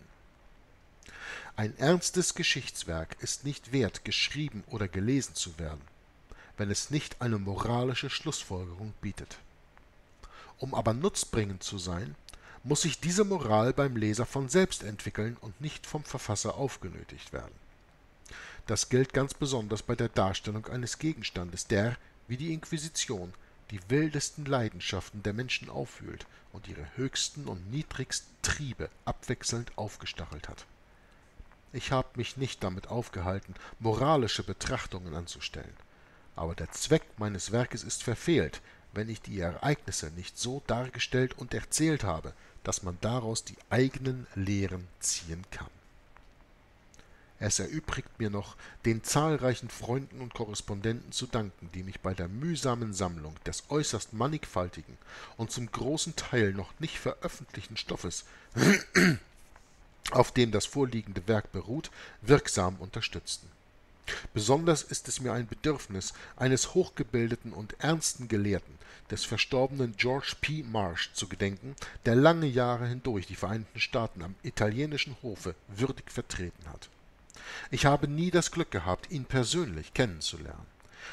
Ein ernstes Geschichtswerk ist nicht wert, geschrieben oder gelesen zu werden, wenn es nicht eine moralische Schlussfolgerung bietet Um aber nutzbringend zu sein, muss sich diese Moral beim Leser von selbst entwickeln und nicht vom Verfasser aufgenötigt werden. Das gilt ganz besonders bei der Darstellung eines Gegenstandes, der, wie die Inquisition, die wildesten Leidenschaften der Menschen aufwühlt und ihre höchsten und niedrigsten Triebe abwechselnd aufgestachelt hat. Ich habe mich nicht damit aufgehalten, moralische Betrachtungen anzustellen, aber der Zweck meines Werkes ist verfehlt, wenn ich die Ereignisse nicht so dargestellt und erzählt habe, dass man daraus die eigenen Lehren ziehen kann. Es erübrigt mir noch, den zahlreichen Freunden und Korrespondenten zu danken, die mich bei der mühsamen Sammlung des äußerst mannigfaltigen und zum großen Teil noch nicht veröffentlichten Stoffes, [CLEARS THROAT] auf dem das vorliegende Werk beruht, wirksam unterstützten. Besonders ist es mir ein Bedürfnis eines hochgebildeten und ernsten Gelehrten, des verstorbenen George P. Marsh zu gedenken, der lange Jahre hindurch die Vereinigten Staaten am italienischen Hofe würdig vertreten hat. Ich habe nie das Glück gehabt, ihn persönlich kennenzulernen,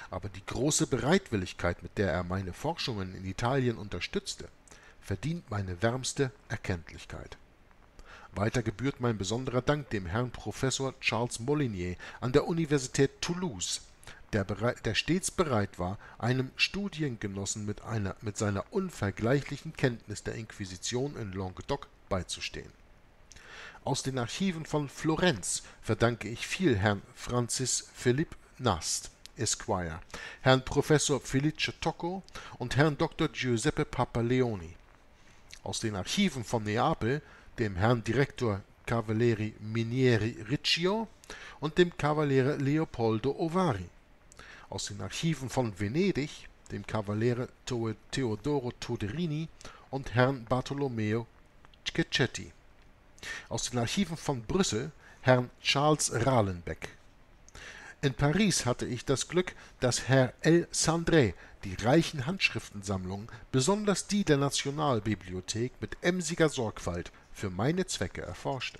aber die große Bereitwilligkeit, mit der er meine Forschungen in Italien unterstützte, verdient meine wärmste Erkenntlichkeit. Weiter gebührt mein besonderer Dank dem Herrn Professor Charles Molinier an der Universität Toulouse, der, der stets bereit war, einem Studiengenossen mit, einer, mit seiner unvergleichlichen Kenntnis der Inquisition in Languedoc beizustehen. Aus den Archiven von Florenz verdanke ich viel Herrn Francis Philipp Nast, Esquire, Herrn Professor Felice Tocco und Herrn Dr. Giuseppe Papaleoni. Aus den Archiven von Neapel dem Herrn Direktor Cavalieri Minieri Riccio und dem Kavaliere Leopoldo Ovari. Aus den Archiven von Venedig, dem Kavaliere Teodoro Toderini und Herrn Bartolomeo Cecchetti. Aus den Archiven von Brüssel Herrn Charles Rahlenbeck. In Paris hatte ich das Glück, dass Herr L. Sandré die reichen Handschriftensammlungen, besonders die der Nationalbibliothek, mit emsiger Sorgfalt für meine Zwecke erforschte.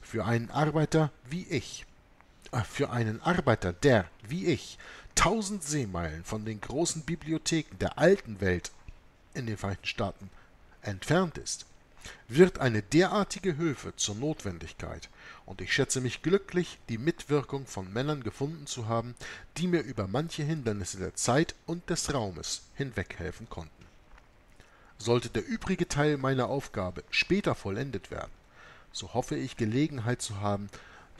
Für einen Arbeiter wie ich, äh, für einen Arbeiter, der, wie ich, tausend Seemeilen von den großen Bibliotheken der alten Welt in den Vereinigten Staaten entfernt ist, wird eine derartige Hilfe zur Notwendigkeit, und ich schätze mich glücklich, die Mitwirkung von Männern gefunden zu haben, die mir über manche Hindernisse der Zeit und des Raumes hinweghelfen konnten. Sollte der übrige Teil meiner Aufgabe später vollendet werden, so hoffe ich Gelegenheit zu haben,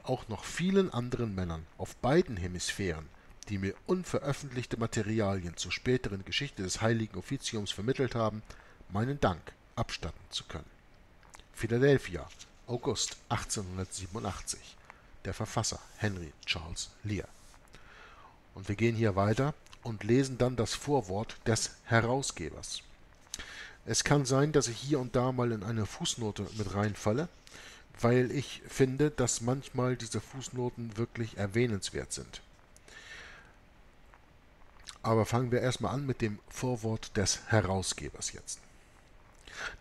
auch noch vielen anderen Männern auf beiden Hemisphären, die mir unveröffentlichte Materialien zur späteren Geschichte des heiligen Offiziums vermittelt haben, meinen Dank abstatten zu können. Philadelphia, August 1887. Der Verfasser Henry Charles Lear. Und wir gehen hier weiter und lesen dann das Vorwort des Herausgebers. Es kann sein, dass ich hier und da mal in eine Fußnote mit reinfalle, weil ich finde, dass manchmal diese Fußnoten wirklich erwähnenswert sind. Aber fangen wir erstmal an mit dem Vorwort des Herausgebers jetzt.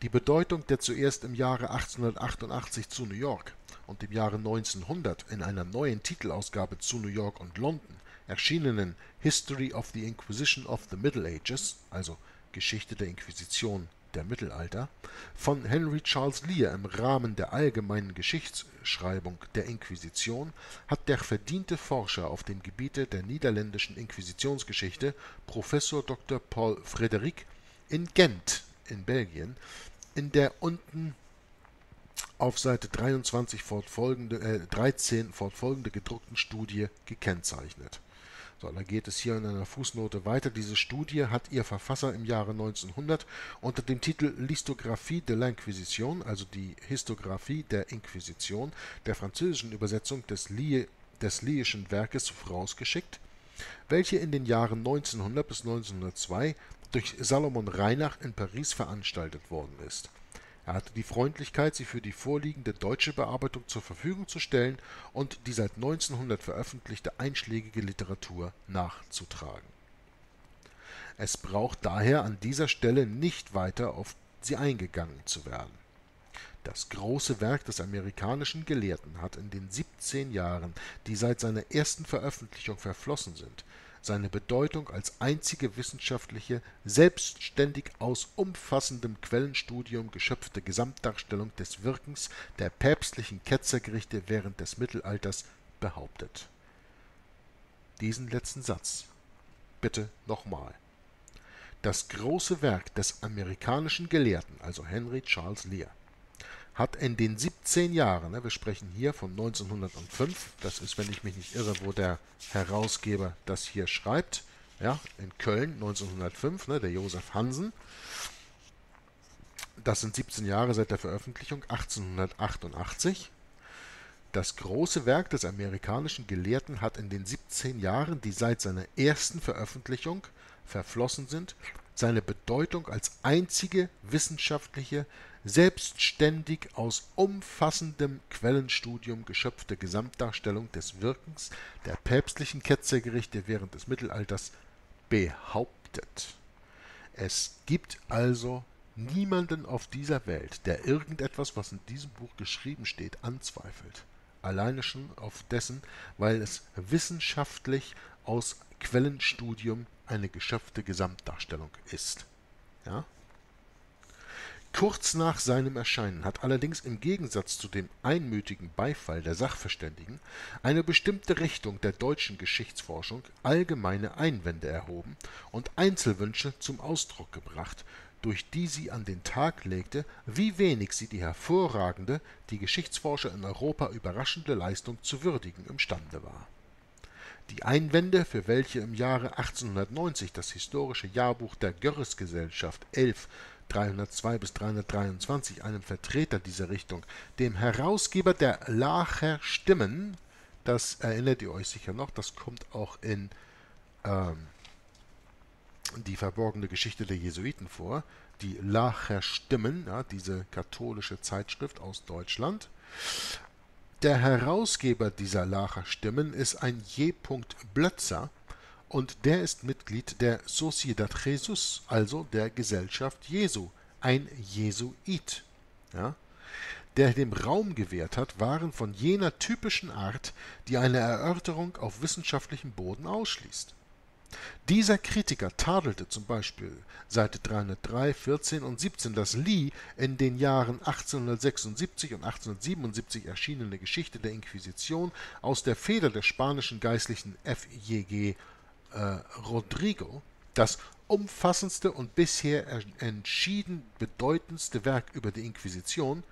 Die Bedeutung der zuerst im Jahre 1888 zu New York und im Jahre 1900 in einer neuen Titelausgabe zu New York und London erschienenen History of the Inquisition of the Middle Ages, also Geschichte der Inquisition der Mittelalter, von Henry Charles Lear im Rahmen der allgemeinen Geschichtsschreibung der Inquisition hat der verdiente Forscher auf dem Gebiete der niederländischen Inquisitionsgeschichte Professor Dr. Paul Frederic in Gent in Belgien in der unten auf Seite 23 fortfolgende, äh, 13 fortfolgende gedruckten Studie gekennzeichnet so, da geht es hier in einer Fußnote weiter. Diese Studie hat ihr Verfasser im Jahre 1900 unter dem Titel L'Histographie de l'Inquisition, also die Histographie der Inquisition, der französischen Übersetzung des, Lie, des Lieschen Werkes vorausgeschickt, welche in den Jahren 1900 bis 1902 durch Salomon Reinach in Paris veranstaltet worden ist er hatte die Freundlichkeit, sie für die vorliegende deutsche Bearbeitung zur Verfügung zu stellen und die seit 1900 veröffentlichte einschlägige Literatur nachzutragen. Es braucht daher an dieser Stelle nicht weiter auf sie eingegangen zu werden. Das große Werk des amerikanischen Gelehrten hat in den 17 Jahren, die seit seiner ersten Veröffentlichung verflossen sind, seine Bedeutung als einzige wissenschaftliche, selbstständig aus umfassendem Quellenstudium geschöpfte Gesamtdarstellung des Wirkens der päpstlichen Ketzergerichte während des Mittelalters behauptet. Diesen letzten Satz bitte nochmal. Das große Werk des amerikanischen Gelehrten, also Henry Charles Lear, hat in den 17 Jahren, ne, wir sprechen hier von 1905, das ist, wenn ich mich nicht irre, wo der Herausgeber das hier schreibt, ja, in Köln 1905, ne, der Josef Hansen. Das sind 17 Jahre seit der Veröffentlichung, 1888. Das große Werk des amerikanischen Gelehrten hat in den 17 Jahren, die seit seiner ersten Veröffentlichung verflossen sind, seine Bedeutung als einzige wissenschaftliche selbstständig aus umfassendem Quellenstudium geschöpfte Gesamtdarstellung des Wirkens der päpstlichen Ketzergerichte während des Mittelalters behauptet. Es gibt also niemanden auf dieser Welt, der irgendetwas, was in diesem Buch geschrieben steht, anzweifelt. Alleine schon auf dessen, weil es wissenschaftlich aus Quellenstudium eine geschöpfte Gesamtdarstellung ist. Ja? Kurz nach seinem Erscheinen hat allerdings im Gegensatz zu dem einmütigen Beifall der Sachverständigen eine bestimmte Richtung der deutschen Geschichtsforschung allgemeine Einwände erhoben und Einzelwünsche zum Ausdruck gebracht, durch die sie an den Tag legte, wie wenig sie die hervorragende, die Geschichtsforscher in Europa überraschende Leistung zu würdigen imstande war. Die Einwände, für welche im Jahre 1890 das historische Jahrbuch der Görres-Gesellschaft 11 302 bis 323 einem Vertreter dieser Richtung, dem Herausgeber der Lacher Stimmen, das erinnert ihr euch sicher noch, das kommt auch in ähm, die verborgene Geschichte der Jesuiten vor, die Lacher Stimmen, ja, diese katholische Zeitschrift aus Deutschland. Der Herausgeber dieser Lacher Stimmen ist ein J. Blötzer, und der ist Mitglied der Sociedad Jesus, also der Gesellschaft Jesu, ein Jesuit. Ja? Der dem Raum gewährt hat, waren von jener typischen Art, die eine Erörterung auf wissenschaftlichem Boden ausschließt. Dieser Kritiker tadelte zum Beispiel Seite 303, 14 und 17 das Lee in den Jahren 1876 und 1877 erschienene Geschichte der Inquisition aus der Feder des spanischen Geistlichen F. Äh, Rodrigo das umfassendste und bisher entschieden bedeutendste Werk über die Inquisition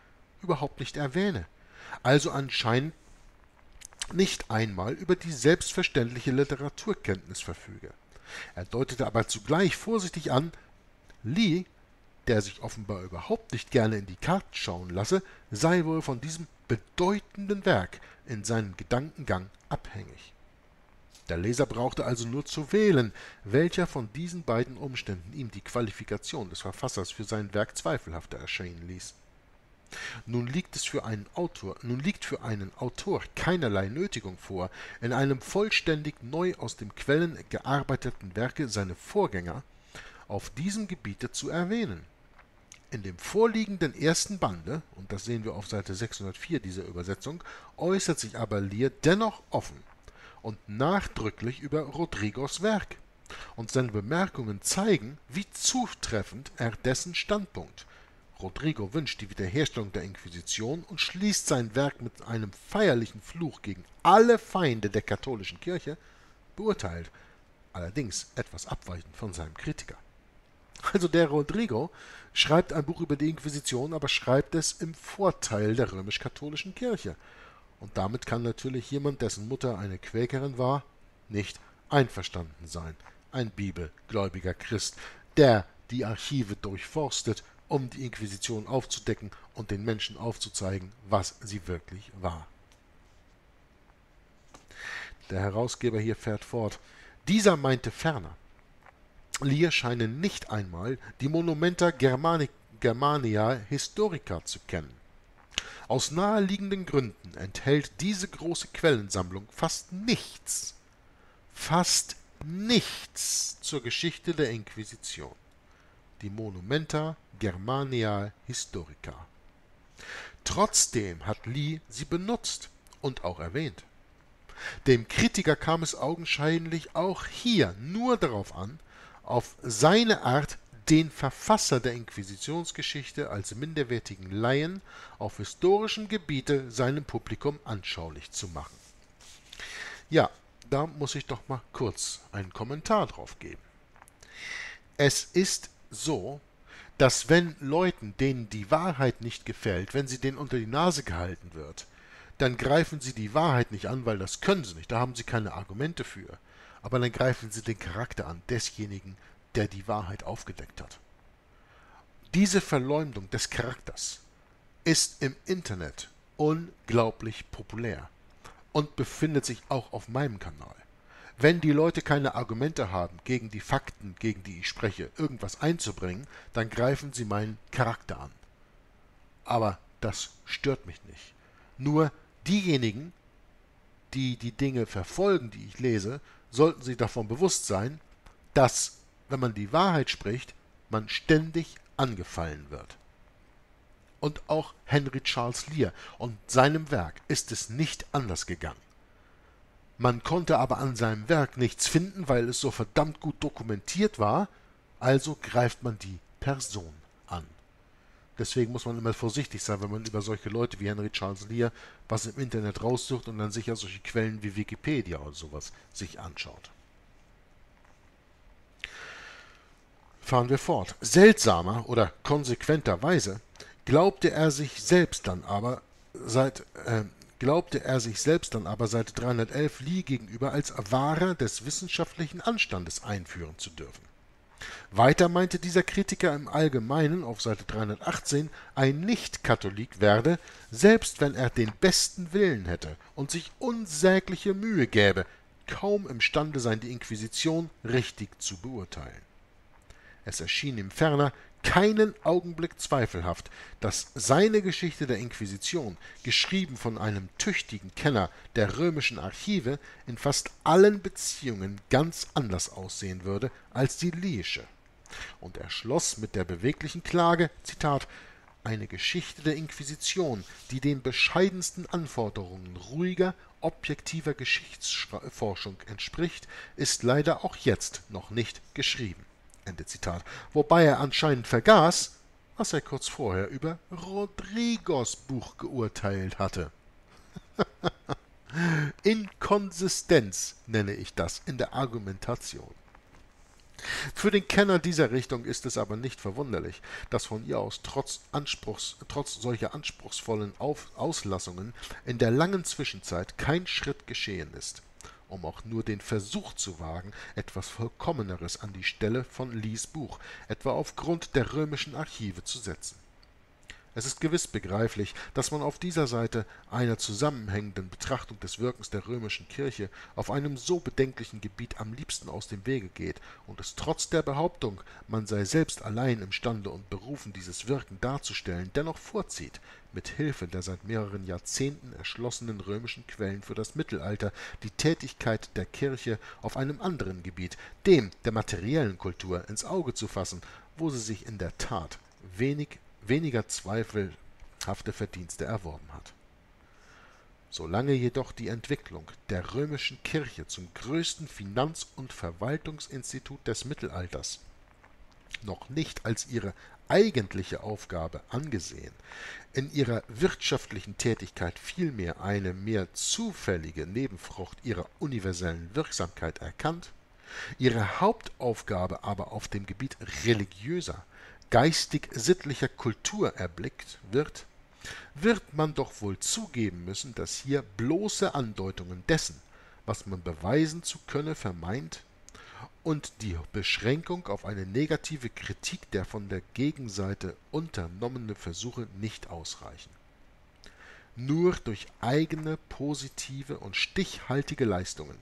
überhaupt nicht erwähne, also anscheinend nicht einmal über die selbstverständliche Literaturkenntnis verfüge. Er deutete aber zugleich vorsichtig an, Lee, der sich offenbar überhaupt nicht gerne in die Karten schauen lasse, sei wohl von diesem bedeutenden Werk in seinem Gedankengang abhängig. Der Leser brauchte also nur zu wählen, welcher von diesen beiden Umständen ihm die Qualifikation des Verfassers für sein Werk zweifelhafter erscheinen ließ. Nun liegt es für einen Autor, nun liegt für einen Autor keinerlei Nötigung vor, in einem vollständig neu aus den Quellen gearbeiteten Werke seine Vorgänger auf diesem Gebiete zu erwähnen. In dem vorliegenden ersten Bande, und das sehen wir auf Seite 604 dieser Übersetzung, äußert sich aber Lear dennoch offen und nachdrücklich über Rodrigos Werk, und seine Bemerkungen zeigen, wie zutreffend er dessen Standpunkt. Rodrigo wünscht die Wiederherstellung der Inquisition und schließt sein Werk mit einem feierlichen Fluch gegen alle Feinde der katholischen Kirche, beurteilt, allerdings etwas abweichend von seinem Kritiker. Also der Rodrigo schreibt ein Buch über die Inquisition, aber schreibt es im Vorteil der römisch-katholischen Kirche und damit kann natürlich jemand, dessen Mutter eine Quäkerin war, nicht einverstanden sein. Ein bibelgläubiger Christ, der die Archive durchforstet, um die Inquisition aufzudecken und den Menschen aufzuzeigen, was sie wirklich war. Der Herausgeber hier fährt fort. Dieser meinte ferner, Lear scheine nicht einmal die Monumenta Germania Historica zu kennen. Aus naheliegenden Gründen enthält diese große Quellensammlung fast nichts, fast nichts zur Geschichte der Inquisition. Die Monumenta Germaniae Historica. Trotzdem hat Lee sie benutzt und auch erwähnt. Dem Kritiker kam es augenscheinlich auch hier nur darauf an, auf seine Art den Verfasser der Inquisitionsgeschichte als minderwertigen Laien auf historischem Gebiete seinem Publikum anschaulich zu machen. Ja, da muss ich doch mal kurz einen Kommentar drauf geben. Es ist so, dass wenn Leuten, denen die Wahrheit nicht gefällt, wenn sie denen unter die Nase gehalten wird, dann greifen sie die Wahrheit nicht an, weil das können sie nicht, da haben sie keine Argumente für. Aber dann greifen sie den Charakter an desjenigen, der die Wahrheit aufgedeckt hat. Diese Verleumdung des Charakters ist im Internet unglaublich populär und befindet sich auch auf meinem Kanal. Wenn die Leute keine Argumente haben, gegen die Fakten, gegen die ich spreche, irgendwas einzubringen, dann greifen sie meinen Charakter an. Aber das stört mich nicht. Nur diejenigen, die die Dinge verfolgen, die ich lese, sollten sich davon bewusst sein, dass, wenn man die Wahrheit spricht, man ständig angefallen wird. Und auch Henry Charles Lear und seinem Werk ist es nicht anders gegangen. Man konnte aber an seinem Werk nichts finden, weil es so verdammt gut dokumentiert war, also greift man die Person an. Deswegen muss man immer vorsichtig sein, wenn man über solche Leute wie Henry Charles Lear was im Internet raussucht und dann sicher solche Quellen wie Wikipedia oder sowas sich anschaut. Fahren wir fort. Seltsamer oder konsequenterweise glaubte er sich selbst dann aber seit äh, glaubte er sich selbst dann aber seit 311 Lee gegenüber als Wahrer des wissenschaftlichen Anstandes einführen zu dürfen. Weiter meinte dieser Kritiker im Allgemeinen auf Seite 318, ein Nicht-Katholik werde, selbst wenn er den besten Willen hätte und sich unsägliche Mühe gäbe, kaum imstande sein, die Inquisition richtig zu beurteilen. Es erschien ihm ferner keinen Augenblick zweifelhaft, dass seine Geschichte der Inquisition, geschrieben von einem tüchtigen Kenner der römischen Archive, in fast allen Beziehungen ganz anders aussehen würde als die liische. Und er schloss mit der beweglichen Klage, Zitat, eine Geschichte der Inquisition, die den bescheidensten Anforderungen ruhiger, objektiver Geschichtsforschung entspricht, ist leider auch jetzt noch nicht geschrieben. Ende Zitat. Wobei er anscheinend vergaß, was er kurz vorher über Rodrigos Buch geurteilt hatte. [LAUGHS] Inkonsistenz nenne ich das in der Argumentation. Für den Kenner dieser Richtung ist es aber nicht verwunderlich, dass von ihr aus trotz, Anspruchs, trotz solcher anspruchsvollen Auf Auslassungen in der langen Zwischenzeit kein Schritt geschehen ist um auch nur den Versuch zu wagen, etwas Vollkommeneres an die Stelle von Lees Buch, etwa aufgrund der römischen Archive zu setzen. Es ist gewiss begreiflich, dass man auf dieser Seite einer zusammenhängenden Betrachtung des Wirkens der römischen Kirche auf einem so bedenklichen Gebiet am liebsten aus dem Wege geht und es trotz der Behauptung, man sei selbst allein imstande und berufen, dieses Wirken darzustellen, dennoch vorzieht, mit Hilfe der seit mehreren Jahrzehnten erschlossenen römischen Quellen für das Mittelalter die Tätigkeit der Kirche auf einem anderen Gebiet, dem der materiellen Kultur, ins Auge zu fassen, wo sie sich in der Tat wenig weniger zweifelhafte Verdienste erworben hat. Solange jedoch die Entwicklung der römischen Kirche zum größten Finanz- und Verwaltungsinstitut des Mittelalters noch nicht als ihre eigentliche Aufgabe angesehen, in ihrer wirtschaftlichen Tätigkeit vielmehr eine mehr zufällige Nebenfrucht ihrer universellen Wirksamkeit erkannt, ihre Hauptaufgabe aber auf dem Gebiet religiöser, geistig-sittlicher Kultur erblickt wird, wird man doch wohl zugeben müssen, dass hier bloße Andeutungen dessen, was man beweisen zu könne, vermeint und die Beschränkung auf eine negative Kritik der von der Gegenseite unternommene Versuche nicht ausreichen. Nur durch eigene positive und stichhaltige Leistungen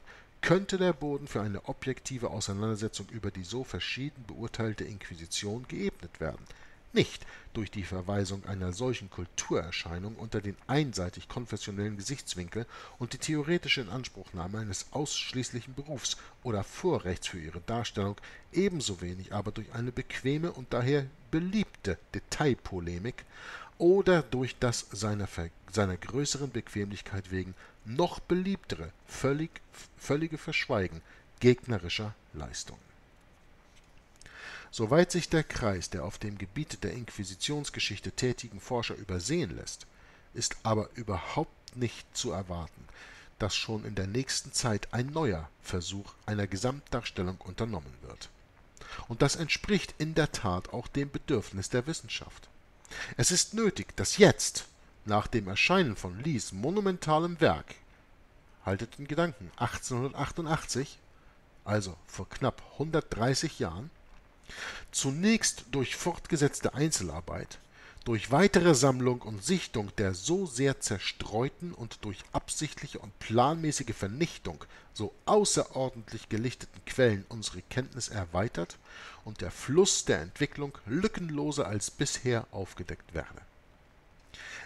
könnte der Boden für eine objektive Auseinandersetzung über die so verschieden beurteilte Inquisition geebnet werden, nicht durch die Verweisung einer solchen Kulturerscheinung unter den einseitig konfessionellen Gesichtswinkel und die theoretische Inanspruchnahme eines ausschließlichen Berufs oder Vorrechts für ihre Darstellung, ebenso wenig aber durch eine bequeme und daher beliebte Detailpolemik oder durch das seiner, seiner größeren Bequemlichkeit wegen noch beliebtere völlig, völlige Verschweigen gegnerischer Leistungen. Soweit sich der Kreis der auf dem Gebiet der Inquisitionsgeschichte tätigen Forscher übersehen lässt, ist aber überhaupt nicht zu erwarten, dass schon in der nächsten Zeit ein neuer Versuch einer Gesamtdarstellung unternommen wird. Und das entspricht in der Tat auch dem Bedürfnis der Wissenschaft. Es ist nötig, dass jetzt, nach dem Erscheinen von Lees monumentalem Werk, haltet den Gedanken, 1888, also vor knapp 130 Jahren, zunächst durch fortgesetzte Einzelarbeit, durch weitere Sammlung und Sichtung der so sehr zerstreuten und durch absichtliche und planmäßige Vernichtung so außerordentlich gelichteten Quellen unsere Kenntnis erweitert und der Fluss der Entwicklung lückenloser als bisher aufgedeckt werde.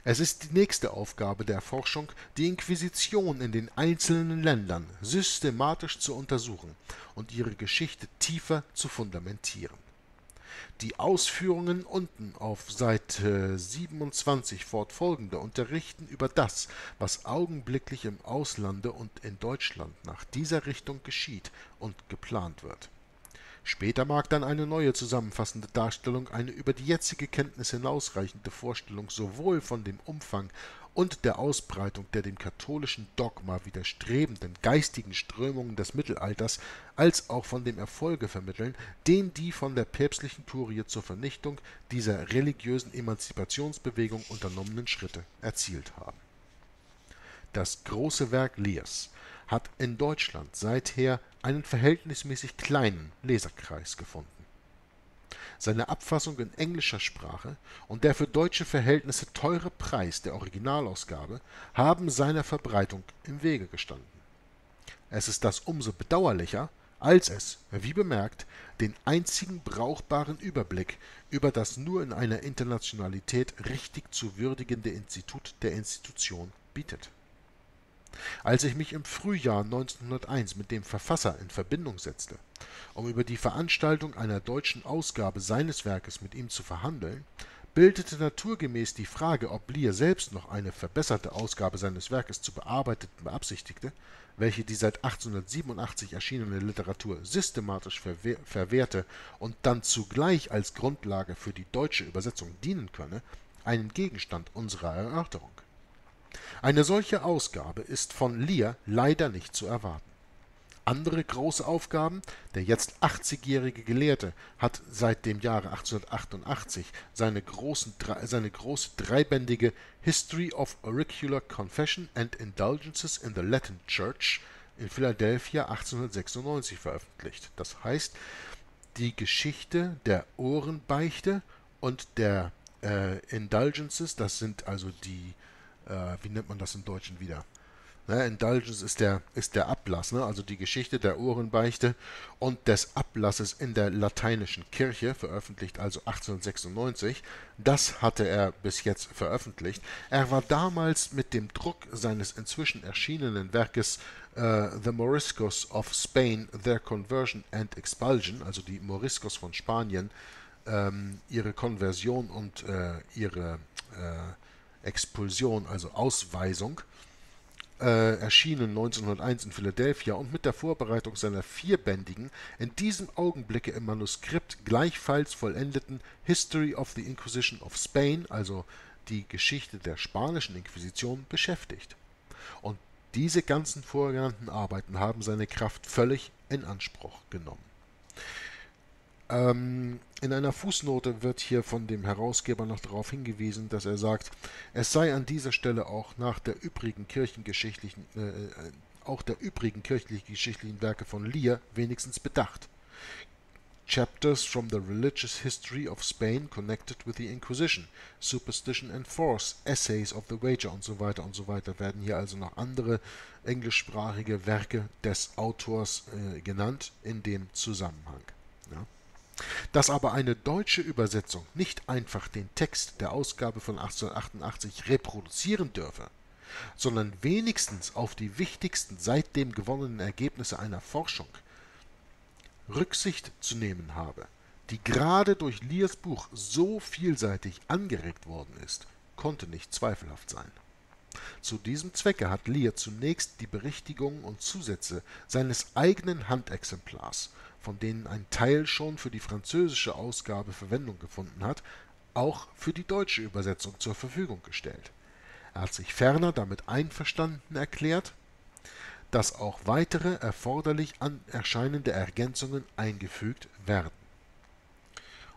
Es ist die nächste Aufgabe der Forschung, die Inquisition in den einzelnen Ländern systematisch zu untersuchen und ihre Geschichte tiefer zu fundamentieren die Ausführungen unten auf Seite 27 fortfolgende unterrichten über das, was augenblicklich im Auslande und in Deutschland nach dieser Richtung geschieht und geplant wird. Später mag dann eine neue zusammenfassende Darstellung eine über die jetzige Kenntnis hinausreichende Vorstellung sowohl von dem Umfang und der Ausbreitung der dem katholischen Dogma widerstrebenden geistigen Strömungen des Mittelalters als auch von dem Erfolge vermitteln, den die von der päpstlichen Kurie zur Vernichtung dieser religiösen Emanzipationsbewegung unternommenen Schritte erzielt haben. Das große Werk Lears hat in Deutschland seither einen verhältnismäßig kleinen Leserkreis gefunden seine Abfassung in englischer Sprache und der für deutsche Verhältnisse teure Preis der Originalausgabe haben seiner Verbreitung im Wege gestanden. Es ist das umso bedauerlicher, als es, wie bemerkt, den einzigen brauchbaren Überblick über das nur in einer Internationalität richtig zu würdigende Institut der Institution bietet als ich mich im Frühjahr 1901 mit dem Verfasser in Verbindung setzte, um über die Veranstaltung einer deutschen Ausgabe seines Werkes mit ihm zu verhandeln, bildete naturgemäß die Frage, ob Lear selbst noch eine verbesserte Ausgabe seines Werkes zu bearbeiten beabsichtigte, welche die seit 1887 erschienene Literatur systematisch verwehr verwehrte und dann zugleich als Grundlage für die deutsche Übersetzung dienen könne, einen Gegenstand unserer Erörterung eine solche Ausgabe ist von Lear leider nicht zu erwarten. Andere große Aufgaben Der jetzt 80-jährige Gelehrte hat seit dem Jahre 1888 seine, großen, seine große dreibändige History of Auricular Confession and Indulgences in the Latin Church in Philadelphia 1896 veröffentlicht. Das heißt, die Geschichte der Ohrenbeichte und der äh, Indulgences, das sind also die äh, wie nennt man das im Deutschen wieder? Ne, Indulgence ist der, ist der Ablass, ne? also die Geschichte der Ohrenbeichte und des Ablasses in der lateinischen Kirche, veröffentlicht also 1896. Das hatte er bis jetzt veröffentlicht. Er war damals mit dem Druck seines inzwischen erschienenen Werkes uh, The Moriscos of Spain, Their Conversion and Expulsion, also die Moriscos von Spanien, ähm, ihre Konversion und äh, ihre äh, Expulsion, also Ausweisung, äh, erschienen 1901 in Philadelphia und mit der Vorbereitung seiner vierbändigen, in diesem Augenblicke im Manuskript gleichfalls vollendeten History of the Inquisition of Spain, also die Geschichte der spanischen Inquisition, beschäftigt. Und diese ganzen vorgenannten Arbeiten haben seine Kraft völlig in Anspruch genommen. Ähm, in einer Fußnote wird hier von dem Herausgeber noch darauf hingewiesen, dass er sagt, es sei an dieser Stelle auch nach der übrigen kirchengeschichtlichen, äh, äh auch der übrigen kirchlich-geschichtlichen Werke von Lear wenigstens bedacht. Chapters from the Religious History of Spain connected with the Inquisition, Superstition and Force, Essays of the Wager und so weiter und so weiter werden hier also noch andere englischsprachige Werke des Autors äh, genannt in dem Zusammenhang. Ja. Dass aber eine deutsche Übersetzung nicht einfach den Text der Ausgabe von 1888 reproduzieren dürfe, sondern wenigstens auf die wichtigsten seitdem gewonnenen Ergebnisse einer Forschung Rücksicht zu nehmen habe, die gerade durch Lears Buch so vielseitig angeregt worden ist, konnte nicht zweifelhaft sein. Zu diesem Zwecke hat Lear zunächst die Berichtigungen und Zusätze seines eigenen Handexemplars, von denen ein Teil schon für die französische Ausgabe Verwendung gefunden hat, auch für die deutsche Übersetzung zur Verfügung gestellt. Er hat sich ferner damit einverstanden erklärt, dass auch weitere erforderlich erscheinende Ergänzungen eingefügt werden.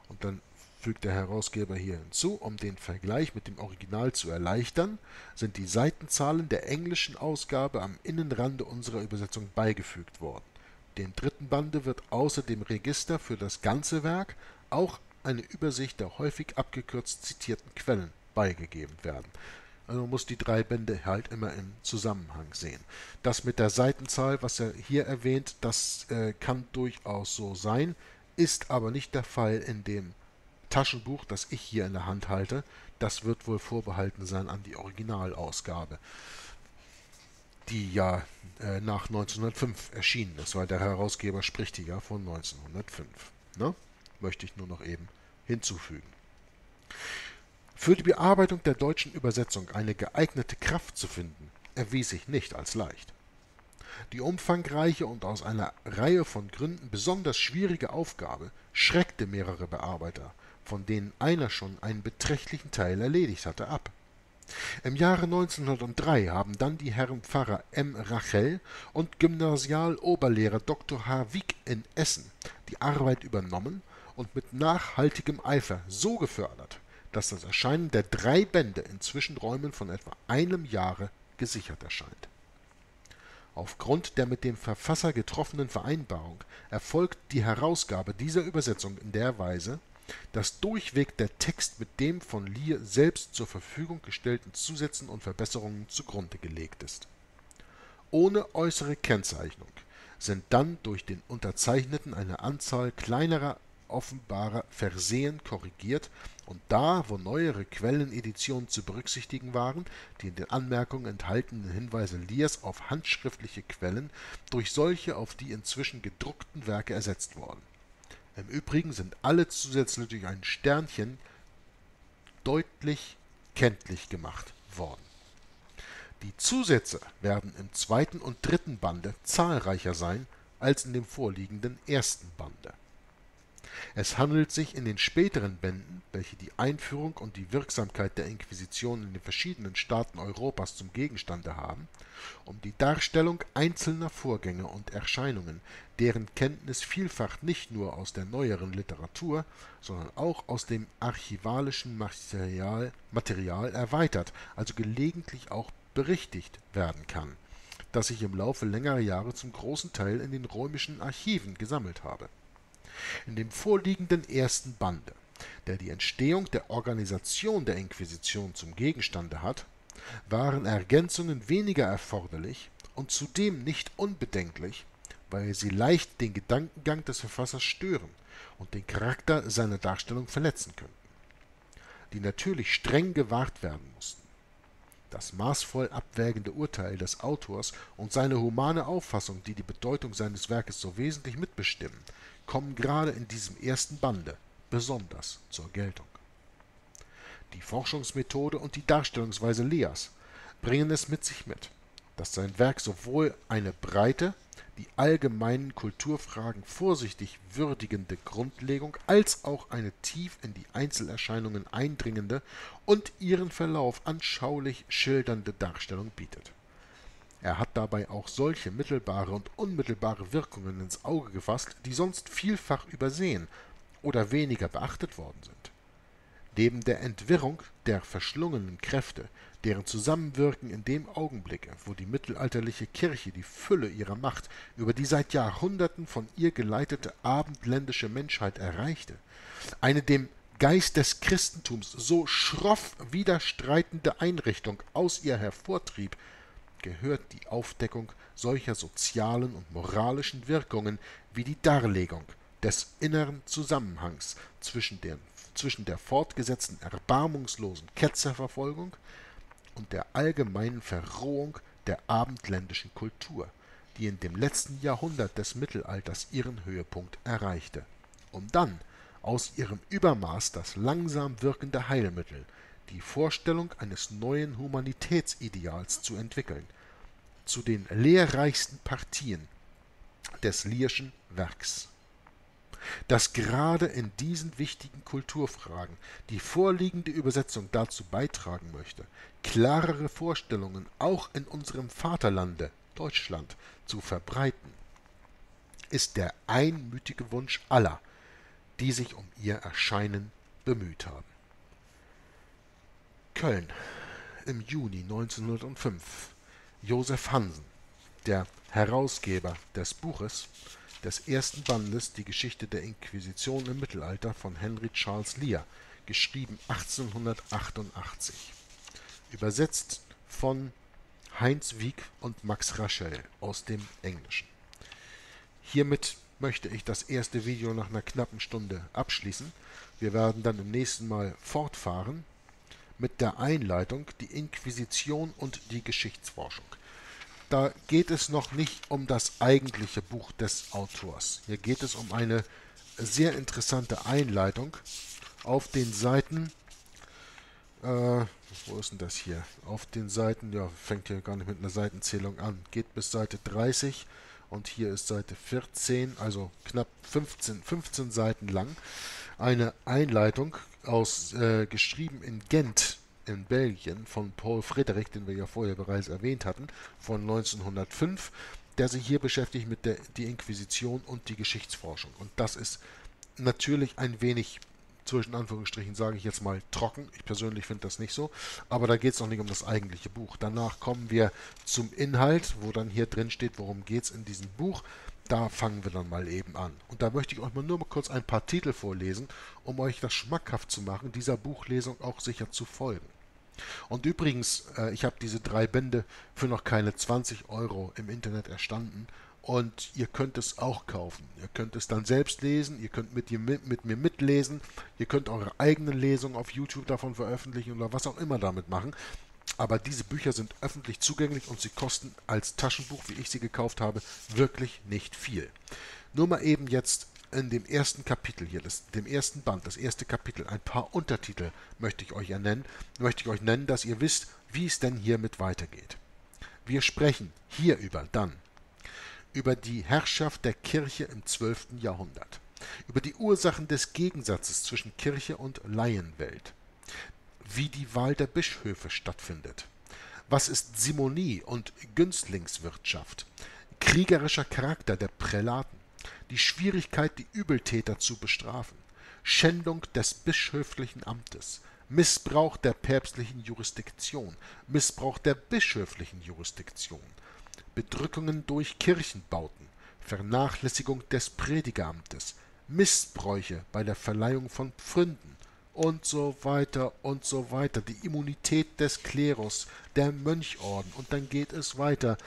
Und dann fügt der Herausgeber hier hinzu, um den Vergleich mit dem Original zu erleichtern, sind die Seitenzahlen der englischen Ausgabe am Innenrande unserer Übersetzung beigefügt worden. Dem dritten Bande wird außer dem Register für das ganze Werk auch eine Übersicht der häufig abgekürzt zitierten Quellen beigegeben werden. Also man muss die drei Bände halt immer im Zusammenhang sehen. Das mit der Seitenzahl, was er hier erwähnt, das äh, kann durchaus so sein, ist aber nicht der Fall in dem Taschenbuch, das ich hier in der Hand halte. Das wird wohl vorbehalten sein an die Originalausgabe, die ja äh, nach 1905 erschienen ist, weil der Herausgeber spricht ja von 1905. Ne? Möchte ich nur noch eben hinzufügen. Für die Bearbeitung der deutschen Übersetzung eine geeignete Kraft zu finden, erwies sich nicht als leicht. Die umfangreiche und aus einer Reihe von Gründen besonders schwierige Aufgabe schreckte mehrere Bearbeiter, von denen einer schon einen beträchtlichen Teil erledigt hatte, ab. Im Jahre 1903 haben dann die Herren Pfarrer M. Rachel und Gymnasialoberlehrer Dr. H. Wieck in Essen die Arbeit übernommen und mit nachhaltigem Eifer so gefördert, dass das Erscheinen der drei Bände in Zwischenräumen von etwa einem Jahre gesichert erscheint. Aufgrund der mit dem Verfasser getroffenen Vereinbarung erfolgt die Herausgabe dieser Übersetzung in der Weise, dass durchweg der Text mit dem von Lear selbst zur Verfügung gestellten Zusätzen und Verbesserungen zugrunde gelegt ist. Ohne äußere Kennzeichnung sind dann durch den Unterzeichneten eine Anzahl kleinerer offenbarer Versehen korrigiert und da, wo neuere Quelleneditionen zu berücksichtigen waren, die in den Anmerkungen enthaltenen Hinweise Lears auf handschriftliche Quellen durch solche auf die inzwischen gedruckten Werke ersetzt worden. Im Übrigen sind alle Zusätze durch ein Sternchen deutlich kenntlich gemacht worden. Die Zusätze werden im zweiten und dritten Bande zahlreicher sein als in dem vorliegenden ersten Bande es handelt sich in den späteren Bänden, welche die Einführung und die Wirksamkeit der Inquisition in den verschiedenen Staaten Europas zum Gegenstande haben, um die Darstellung einzelner Vorgänge und Erscheinungen, deren Kenntnis vielfach nicht nur aus der neueren Literatur, sondern auch aus dem archivalischen Material, Material erweitert, also gelegentlich auch berichtigt werden kann, das sich im Laufe längerer Jahre zum großen Teil in den römischen Archiven gesammelt habe in dem vorliegenden ersten Bande, der die Entstehung der Organisation der Inquisition zum Gegenstande hat, waren Ergänzungen weniger erforderlich und zudem nicht unbedenklich, weil sie leicht den Gedankengang des Verfassers stören und den Charakter seiner Darstellung verletzen könnten, die natürlich streng gewahrt werden mussten. Das maßvoll abwägende Urteil des Autors und seine humane Auffassung, die die Bedeutung seines Werkes so wesentlich mitbestimmen, kommen gerade in diesem ersten Bande besonders zur Geltung. Die Forschungsmethode und die Darstellungsweise Leas bringen es mit sich mit, dass sein Werk sowohl eine breite, die allgemeinen Kulturfragen vorsichtig würdigende Grundlegung als auch eine tief in die Einzelerscheinungen eindringende und ihren Verlauf anschaulich schildernde Darstellung bietet er hat dabei auch solche mittelbare und unmittelbare Wirkungen ins Auge gefasst, die sonst vielfach übersehen oder weniger beachtet worden sind. Neben der Entwirrung der verschlungenen Kräfte, deren Zusammenwirken in dem Augenblicke, wo die mittelalterliche Kirche die Fülle ihrer Macht über die seit Jahrhunderten von ihr geleitete abendländische Menschheit erreichte, eine dem Geist des Christentums so schroff widerstreitende Einrichtung aus ihr hervortrieb, gehört die Aufdeckung solcher sozialen und moralischen Wirkungen wie die Darlegung des inneren Zusammenhangs zwischen, den, zwischen der fortgesetzten erbarmungslosen Ketzerverfolgung und der allgemeinen Verrohung der abendländischen Kultur, die in dem letzten Jahrhundert des Mittelalters ihren Höhepunkt erreichte, um dann aus ihrem Übermaß das langsam wirkende Heilmittel, die Vorstellung eines neuen Humanitätsideals zu entwickeln, zu den lehrreichsten Partien des Lierschen Werks. Dass gerade in diesen wichtigen Kulturfragen die vorliegende Übersetzung dazu beitragen möchte, klarere Vorstellungen auch in unserem Vaterlande Deutschland zu verbreiten, ist der einmütige Wunsch aller, die sich um ihr Erscheinen bemüht haben. Köln im Juni 1905. Josef Hansen, der Herausgeber des Buches des ersten Bandes Die Geschichte der Inquisition im Mittelalter von Henry Charles Lear, geschrieben 1888. Übersetzt von Heinz Wieck und Max Rachel aus dem Englischen. Hiermit möchte ich das erste Video nach einer knappen Stunde abschließen. Wir werden dann im nächsten Mal fortfahren mit der Einleitung Die Inquisition und die Geschichtsforschung. Da geht es noch nicht um das eigentliche Buch des Autors. Hier geht es um eine sehr interessante Einleitung auf den Seiten äh, wo ist denn das hier? Auf den Seiten, ja, fängt hier gar nicht mit einer Seitenzählung an. Geht bis Seite 30 und hier ist Seite 14, also knapp 15, 15 Seiten lang. Eine Einleitung aus, äh, geschrieben in Gent in Belgien von Paul Frederick, den wir ja vorher bereits erwähnt hatten, von 1905, der sich hier beschäftigt mit der die Inquisition und die Geschichtsforschung. Und das ist natürlich ein wenig zwischen Anführungsstrichen sage ich jetzt mal trocken. Ich persönlich finde das nicht so. Aber da geht es noch nicht um das eigentliche Buch. Danach kommen wir zum Inhalt, wo dann hier drin steht, worum geht es in diesem Buch. Da fangen wir dann mal eben an. Und da möchte ich euch mal nur mal kurz ein paar Titel vorlesen, um euch das schmackhaft zu machen, dieser Buchlesung auch sicher zu folgen. Und übrigens, äh, ich habe diese drei Bände für noch keine 20 Euro im Internet erstanden und ihr könnt es auch kaufen. Ihr könnt es dann selbst lesen, ihr könnt mit, mit, mir mitlesen, ihr könnt eure eigene Lesung auf YouTube davon veröffentlichen oder was auch immer damit machen. Aber diese Bücher sind öffentlich zugänglich und sie kosten als Taschenbuch, wie ich sie gekauft habe, wirklich nicht viel. Nur mal eben jetzt in dem ersten Kapitel hier, das, dem ersten Band, das erste Kapitel, ein paar Untertitel möchte ich euch ja nennen, möchte ich euch nennen, dass ihr wisst, wie es denn hiermit weitergeht. Wir sprechen hierüber dann über die Herrschaft der Kirche im 12. Jahrhundert, über die Ursachen des Gegensatzes zwischen Kirche und Laienwelt, wie die Wahl der Bischöfe stattfindet, was ist Simonie und Günstlingswirtschaft, kriegerischer Charakter der Prälaten, die Schwierigkeit, die Übeltäter zu bestrafen, Schändung des bischöflichen Amtes, Missbrauch der päpstlichen Jurisdiktion, Missbrauch der bischöflichen Jurisdiktion, Bedrückungen durch Kirchenbauten, Vernachlässigung des Predigeramtes, Missbräuche bei der Verleihung von Pfründen und so weiter und so weiter, die Immunität des Klerus, der Mönchorden und dann geht es weiter.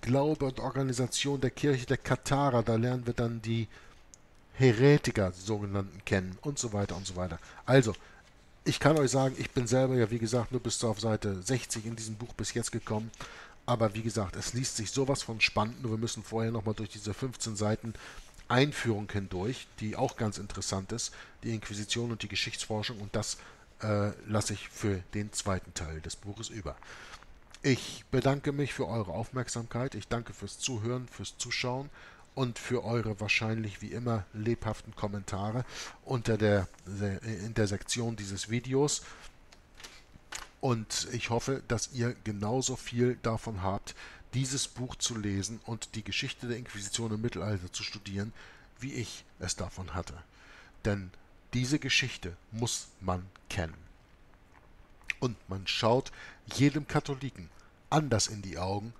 Glaube und Organisation der Kirche der Katharer, da lernen wir dann die Heretiker, sogenannten, kennen und so weiter und so weiter. Also, ich kann euch sagen, ich bin selber ja wie gesagt nur bis auf Seite 60 in diesem Buch bis jetzt gekommen. Aber wie gesagt, es liest sich sowas von spannend, nur wir müssen vorher nochmal durch diese 15 Seiten Einführung hindurch, die auch ganz interessant ist, die Inquisition und die Geschichtsforschung und das äh, lasse ich für den zweiten Teil des Buches über. Ich bedanke mich für eure Aufmerksamkeit, ich danke fürs Zuhören, fürs Zuschauen und für eure wahrscheinlich wie immer lebhaften Kommentare unter der, in der Sektion dieses Videos. Und ich hoffe, dass ihr genauso viel davon habt, dieses Buch zu lesen und die Geschichte der Inquisition im Mittelalter zu studieren, wie ich es davon hatte. Denn diese Geschichte muss man kennen. Und man schaut jedem Katholiken anders in die Augen,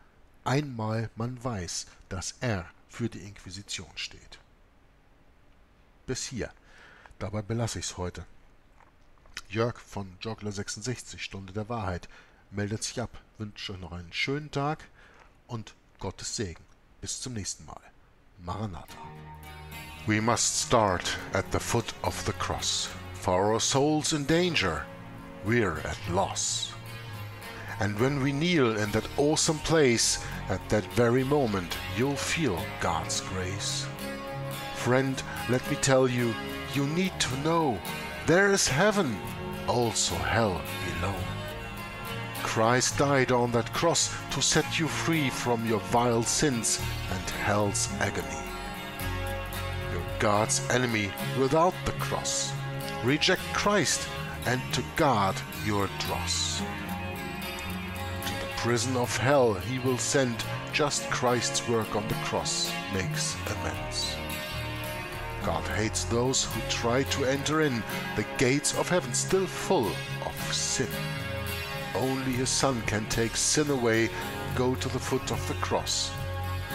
einmal man weiß, dass er für die Inquisition steht. Bis hier. Dabei belasse ich es heute. Jörg von Joggler66, Stunde der Wahrheit, meldet sich ab, wünscht euch noch einen schönen Tag und Gottes Segen. Bis zum nächsten Mal. Maranatha. We must start at the foot of the cross. For our souls in danger, we're at loss. And when we kneel in that awesome place, at that very moment, you'll feel God's grace. Friend, let me tell you, you need to know there is heaven also hell below. Christ died on that cross to set you free from your vile sins and hell's agony. You're God's enemy without the cross. Reject Christ and to God your dross. To the prison of hell he will send, just Christ's work on the cross makes amends. God hates those who try to enter in, the gates of heaven still full of sin. Only his Son can take sin away. Go to the foot of the cross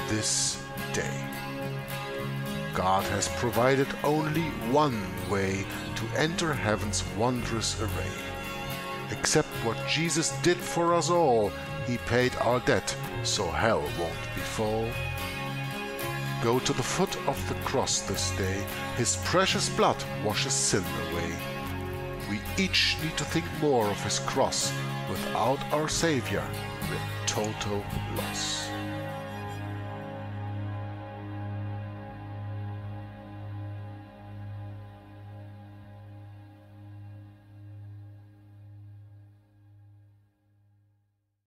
this day. God has provided only one way to enter heaven's wondrous array. Except what Jesus did for us all. He paid our debt, so hell won't befall. Go to the foot of the cross this day. His precious blood washes sin away. We each need to think more of his cross. Without our Savior, we're total loss.